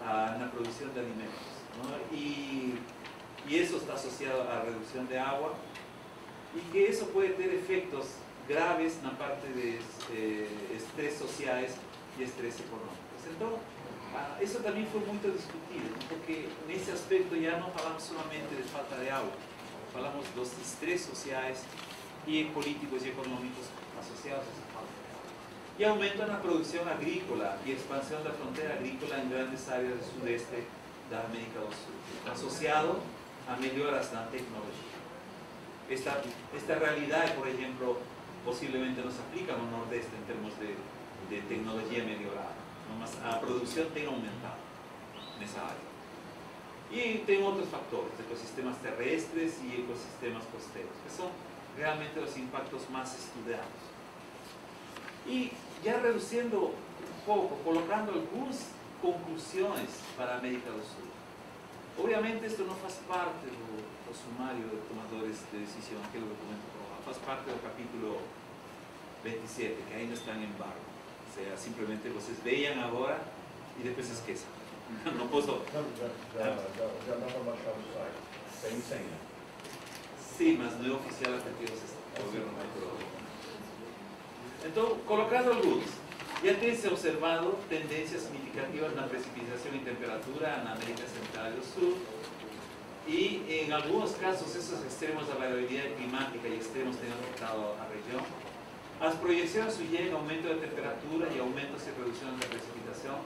en la producción de alimentos. ¿no? Y, y eso está asociado a la reducción de agua y que eso puede tener efectos graves en la parte de eh, estrés sociales y estrés económicos. Entonces, ah, eso también fue muy discutido, porque en ese aspecto ya no hablamos solamente de falta de agua, hablamos de los estrés sociales y políticos y económicos asociados a esa falta de agua. Y aumento en la producción agrícola y expansión de la frontera agrícola en grandes áreas del sudeste de América del Sur, asociado a mejoras en la tecnología. Esta, esta realidad, por ejemplo, posiblemente no se aplica el nordeste en términos de, de tecnología mejorada. Nomás la producción tenga aumentado en esa área. Y tengo otros factores, ecosistemas terrestres y ecosistemas costeros, que son realmente los impactos más estudiados. Y ya reduciendo un poco, colocando algunas conclusiones para América del Sur. Obviamente esto no hace parte del sumario de tomadores de decisión, que es el documento aprobado, hace parte del capítulo 27, que ahí no están en embargo. O sea, simplemente ustedes veían ahora y después se esquecen. [laughs] No puedo... Não, o. Tem senha. Sí, mas no es oficial hasta que los el gobierno no aprobó. Entonces, colocando algunos, ya se observado tendencias significativas en la precipitación y temperatura en América Central y Sur, y en algunos casos esos extremos de variabilidad climática y extremos han afectado a la región. Las proyecciones sugieren aumento de temperatura y aumentos y reducciones de precipitación,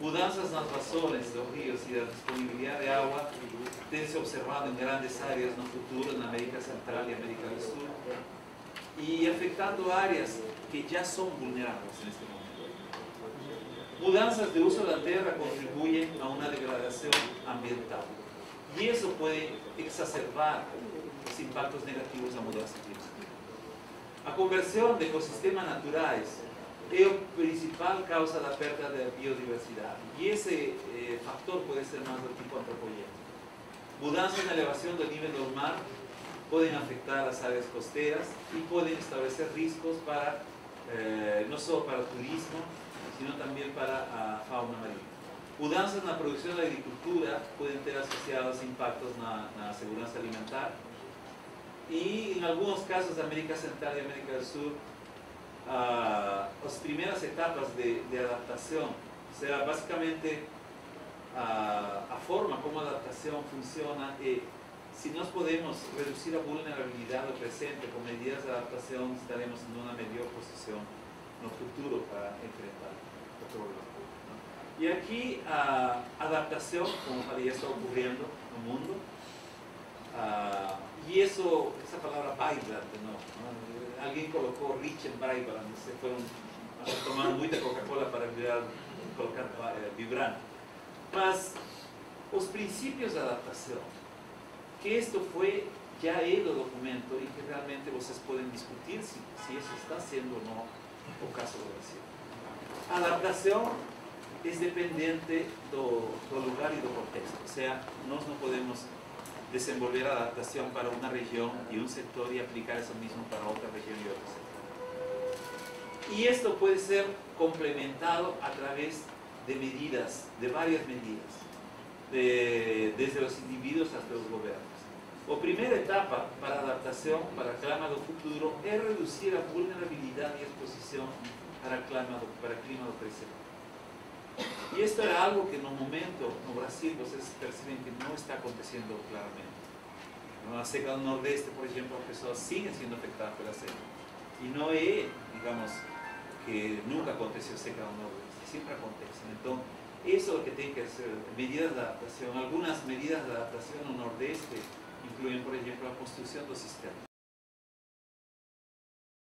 mudanzas en las razones los ríos y la disponibilidad de agua se observado en grandes áreas en el futuro en América Central y América del Sur y afectando áreas que ya son vulnerables en este momento. Mudanzas de uso de la tierra contribuyen a una degradación ambiental y eso puede exacerbar los impactos negativos a mudanza climática. La conversión de ecosistemas naturales es la principal causa de la pérdida de biodiversidad y ese eh, factor puede ser más del tipo antropogénico. Mudanzas en la elevación del nivel del mar pueden afectar las áreas costeras y pueden establecer riesgos para, eh, no solo para turismo, sino también para la fauna marina. Mudanzas producción de la agricultura pueden tener asociados impactos en la seguridad alimentar y en algunos casos de América Central y América del Sur uh, las primeras etapas de, de, adaptación, o sea, básicamente uh, a forma como la adaptación funciona y si nos podemos reducir la vulnerabilidad del presente con medidas de adaptación estaremos en una mejor posición en el futuro para enfrentar el problema. Y aquí, uh, adaptación, como ya está ocurriendo en el mundo, uh, y eso, esa palabra Breitbart, ¿no? ¿no? Alguien colocó Richard Breitbart, se fue un tomando muita Coca-Cola para virar, colocar eh, vibrante. Mas os princípios da adaptação, que foi já é do documento e que realmente vocês podem discutir se isso está sendo ou não o caso Brasil. A adaptação é dependente do, do lugar e do contexto, ou seja, nós não podemos desenvolver a adaptação para uma região e um setor e aplicar isso mesmo para outra região e outro setor. E isto pode ser complementado a través de medidas, de várias medidas, de, desde os indivíduos até os governos. A primeira etapa para a adaptação para o clima do futuro é reduzir a vulnerabilidade e exposição para o clima do, para o clima do presente. E isto era algo que no momento, no Brasil, vocês percebem que não está acontecendo claramente. Na seca do Nordeste, por exemplo, as pessoas siguen sendo afetadas pela seca. E não é, digamos, que nunca aconteceu seca no Nordeste, sempre acontece. Então, isso é o que tem que ser, medidas de adaptação. Algumas medidas de adaptação no Nordeste incluem, por exemplo, a construção do sistema.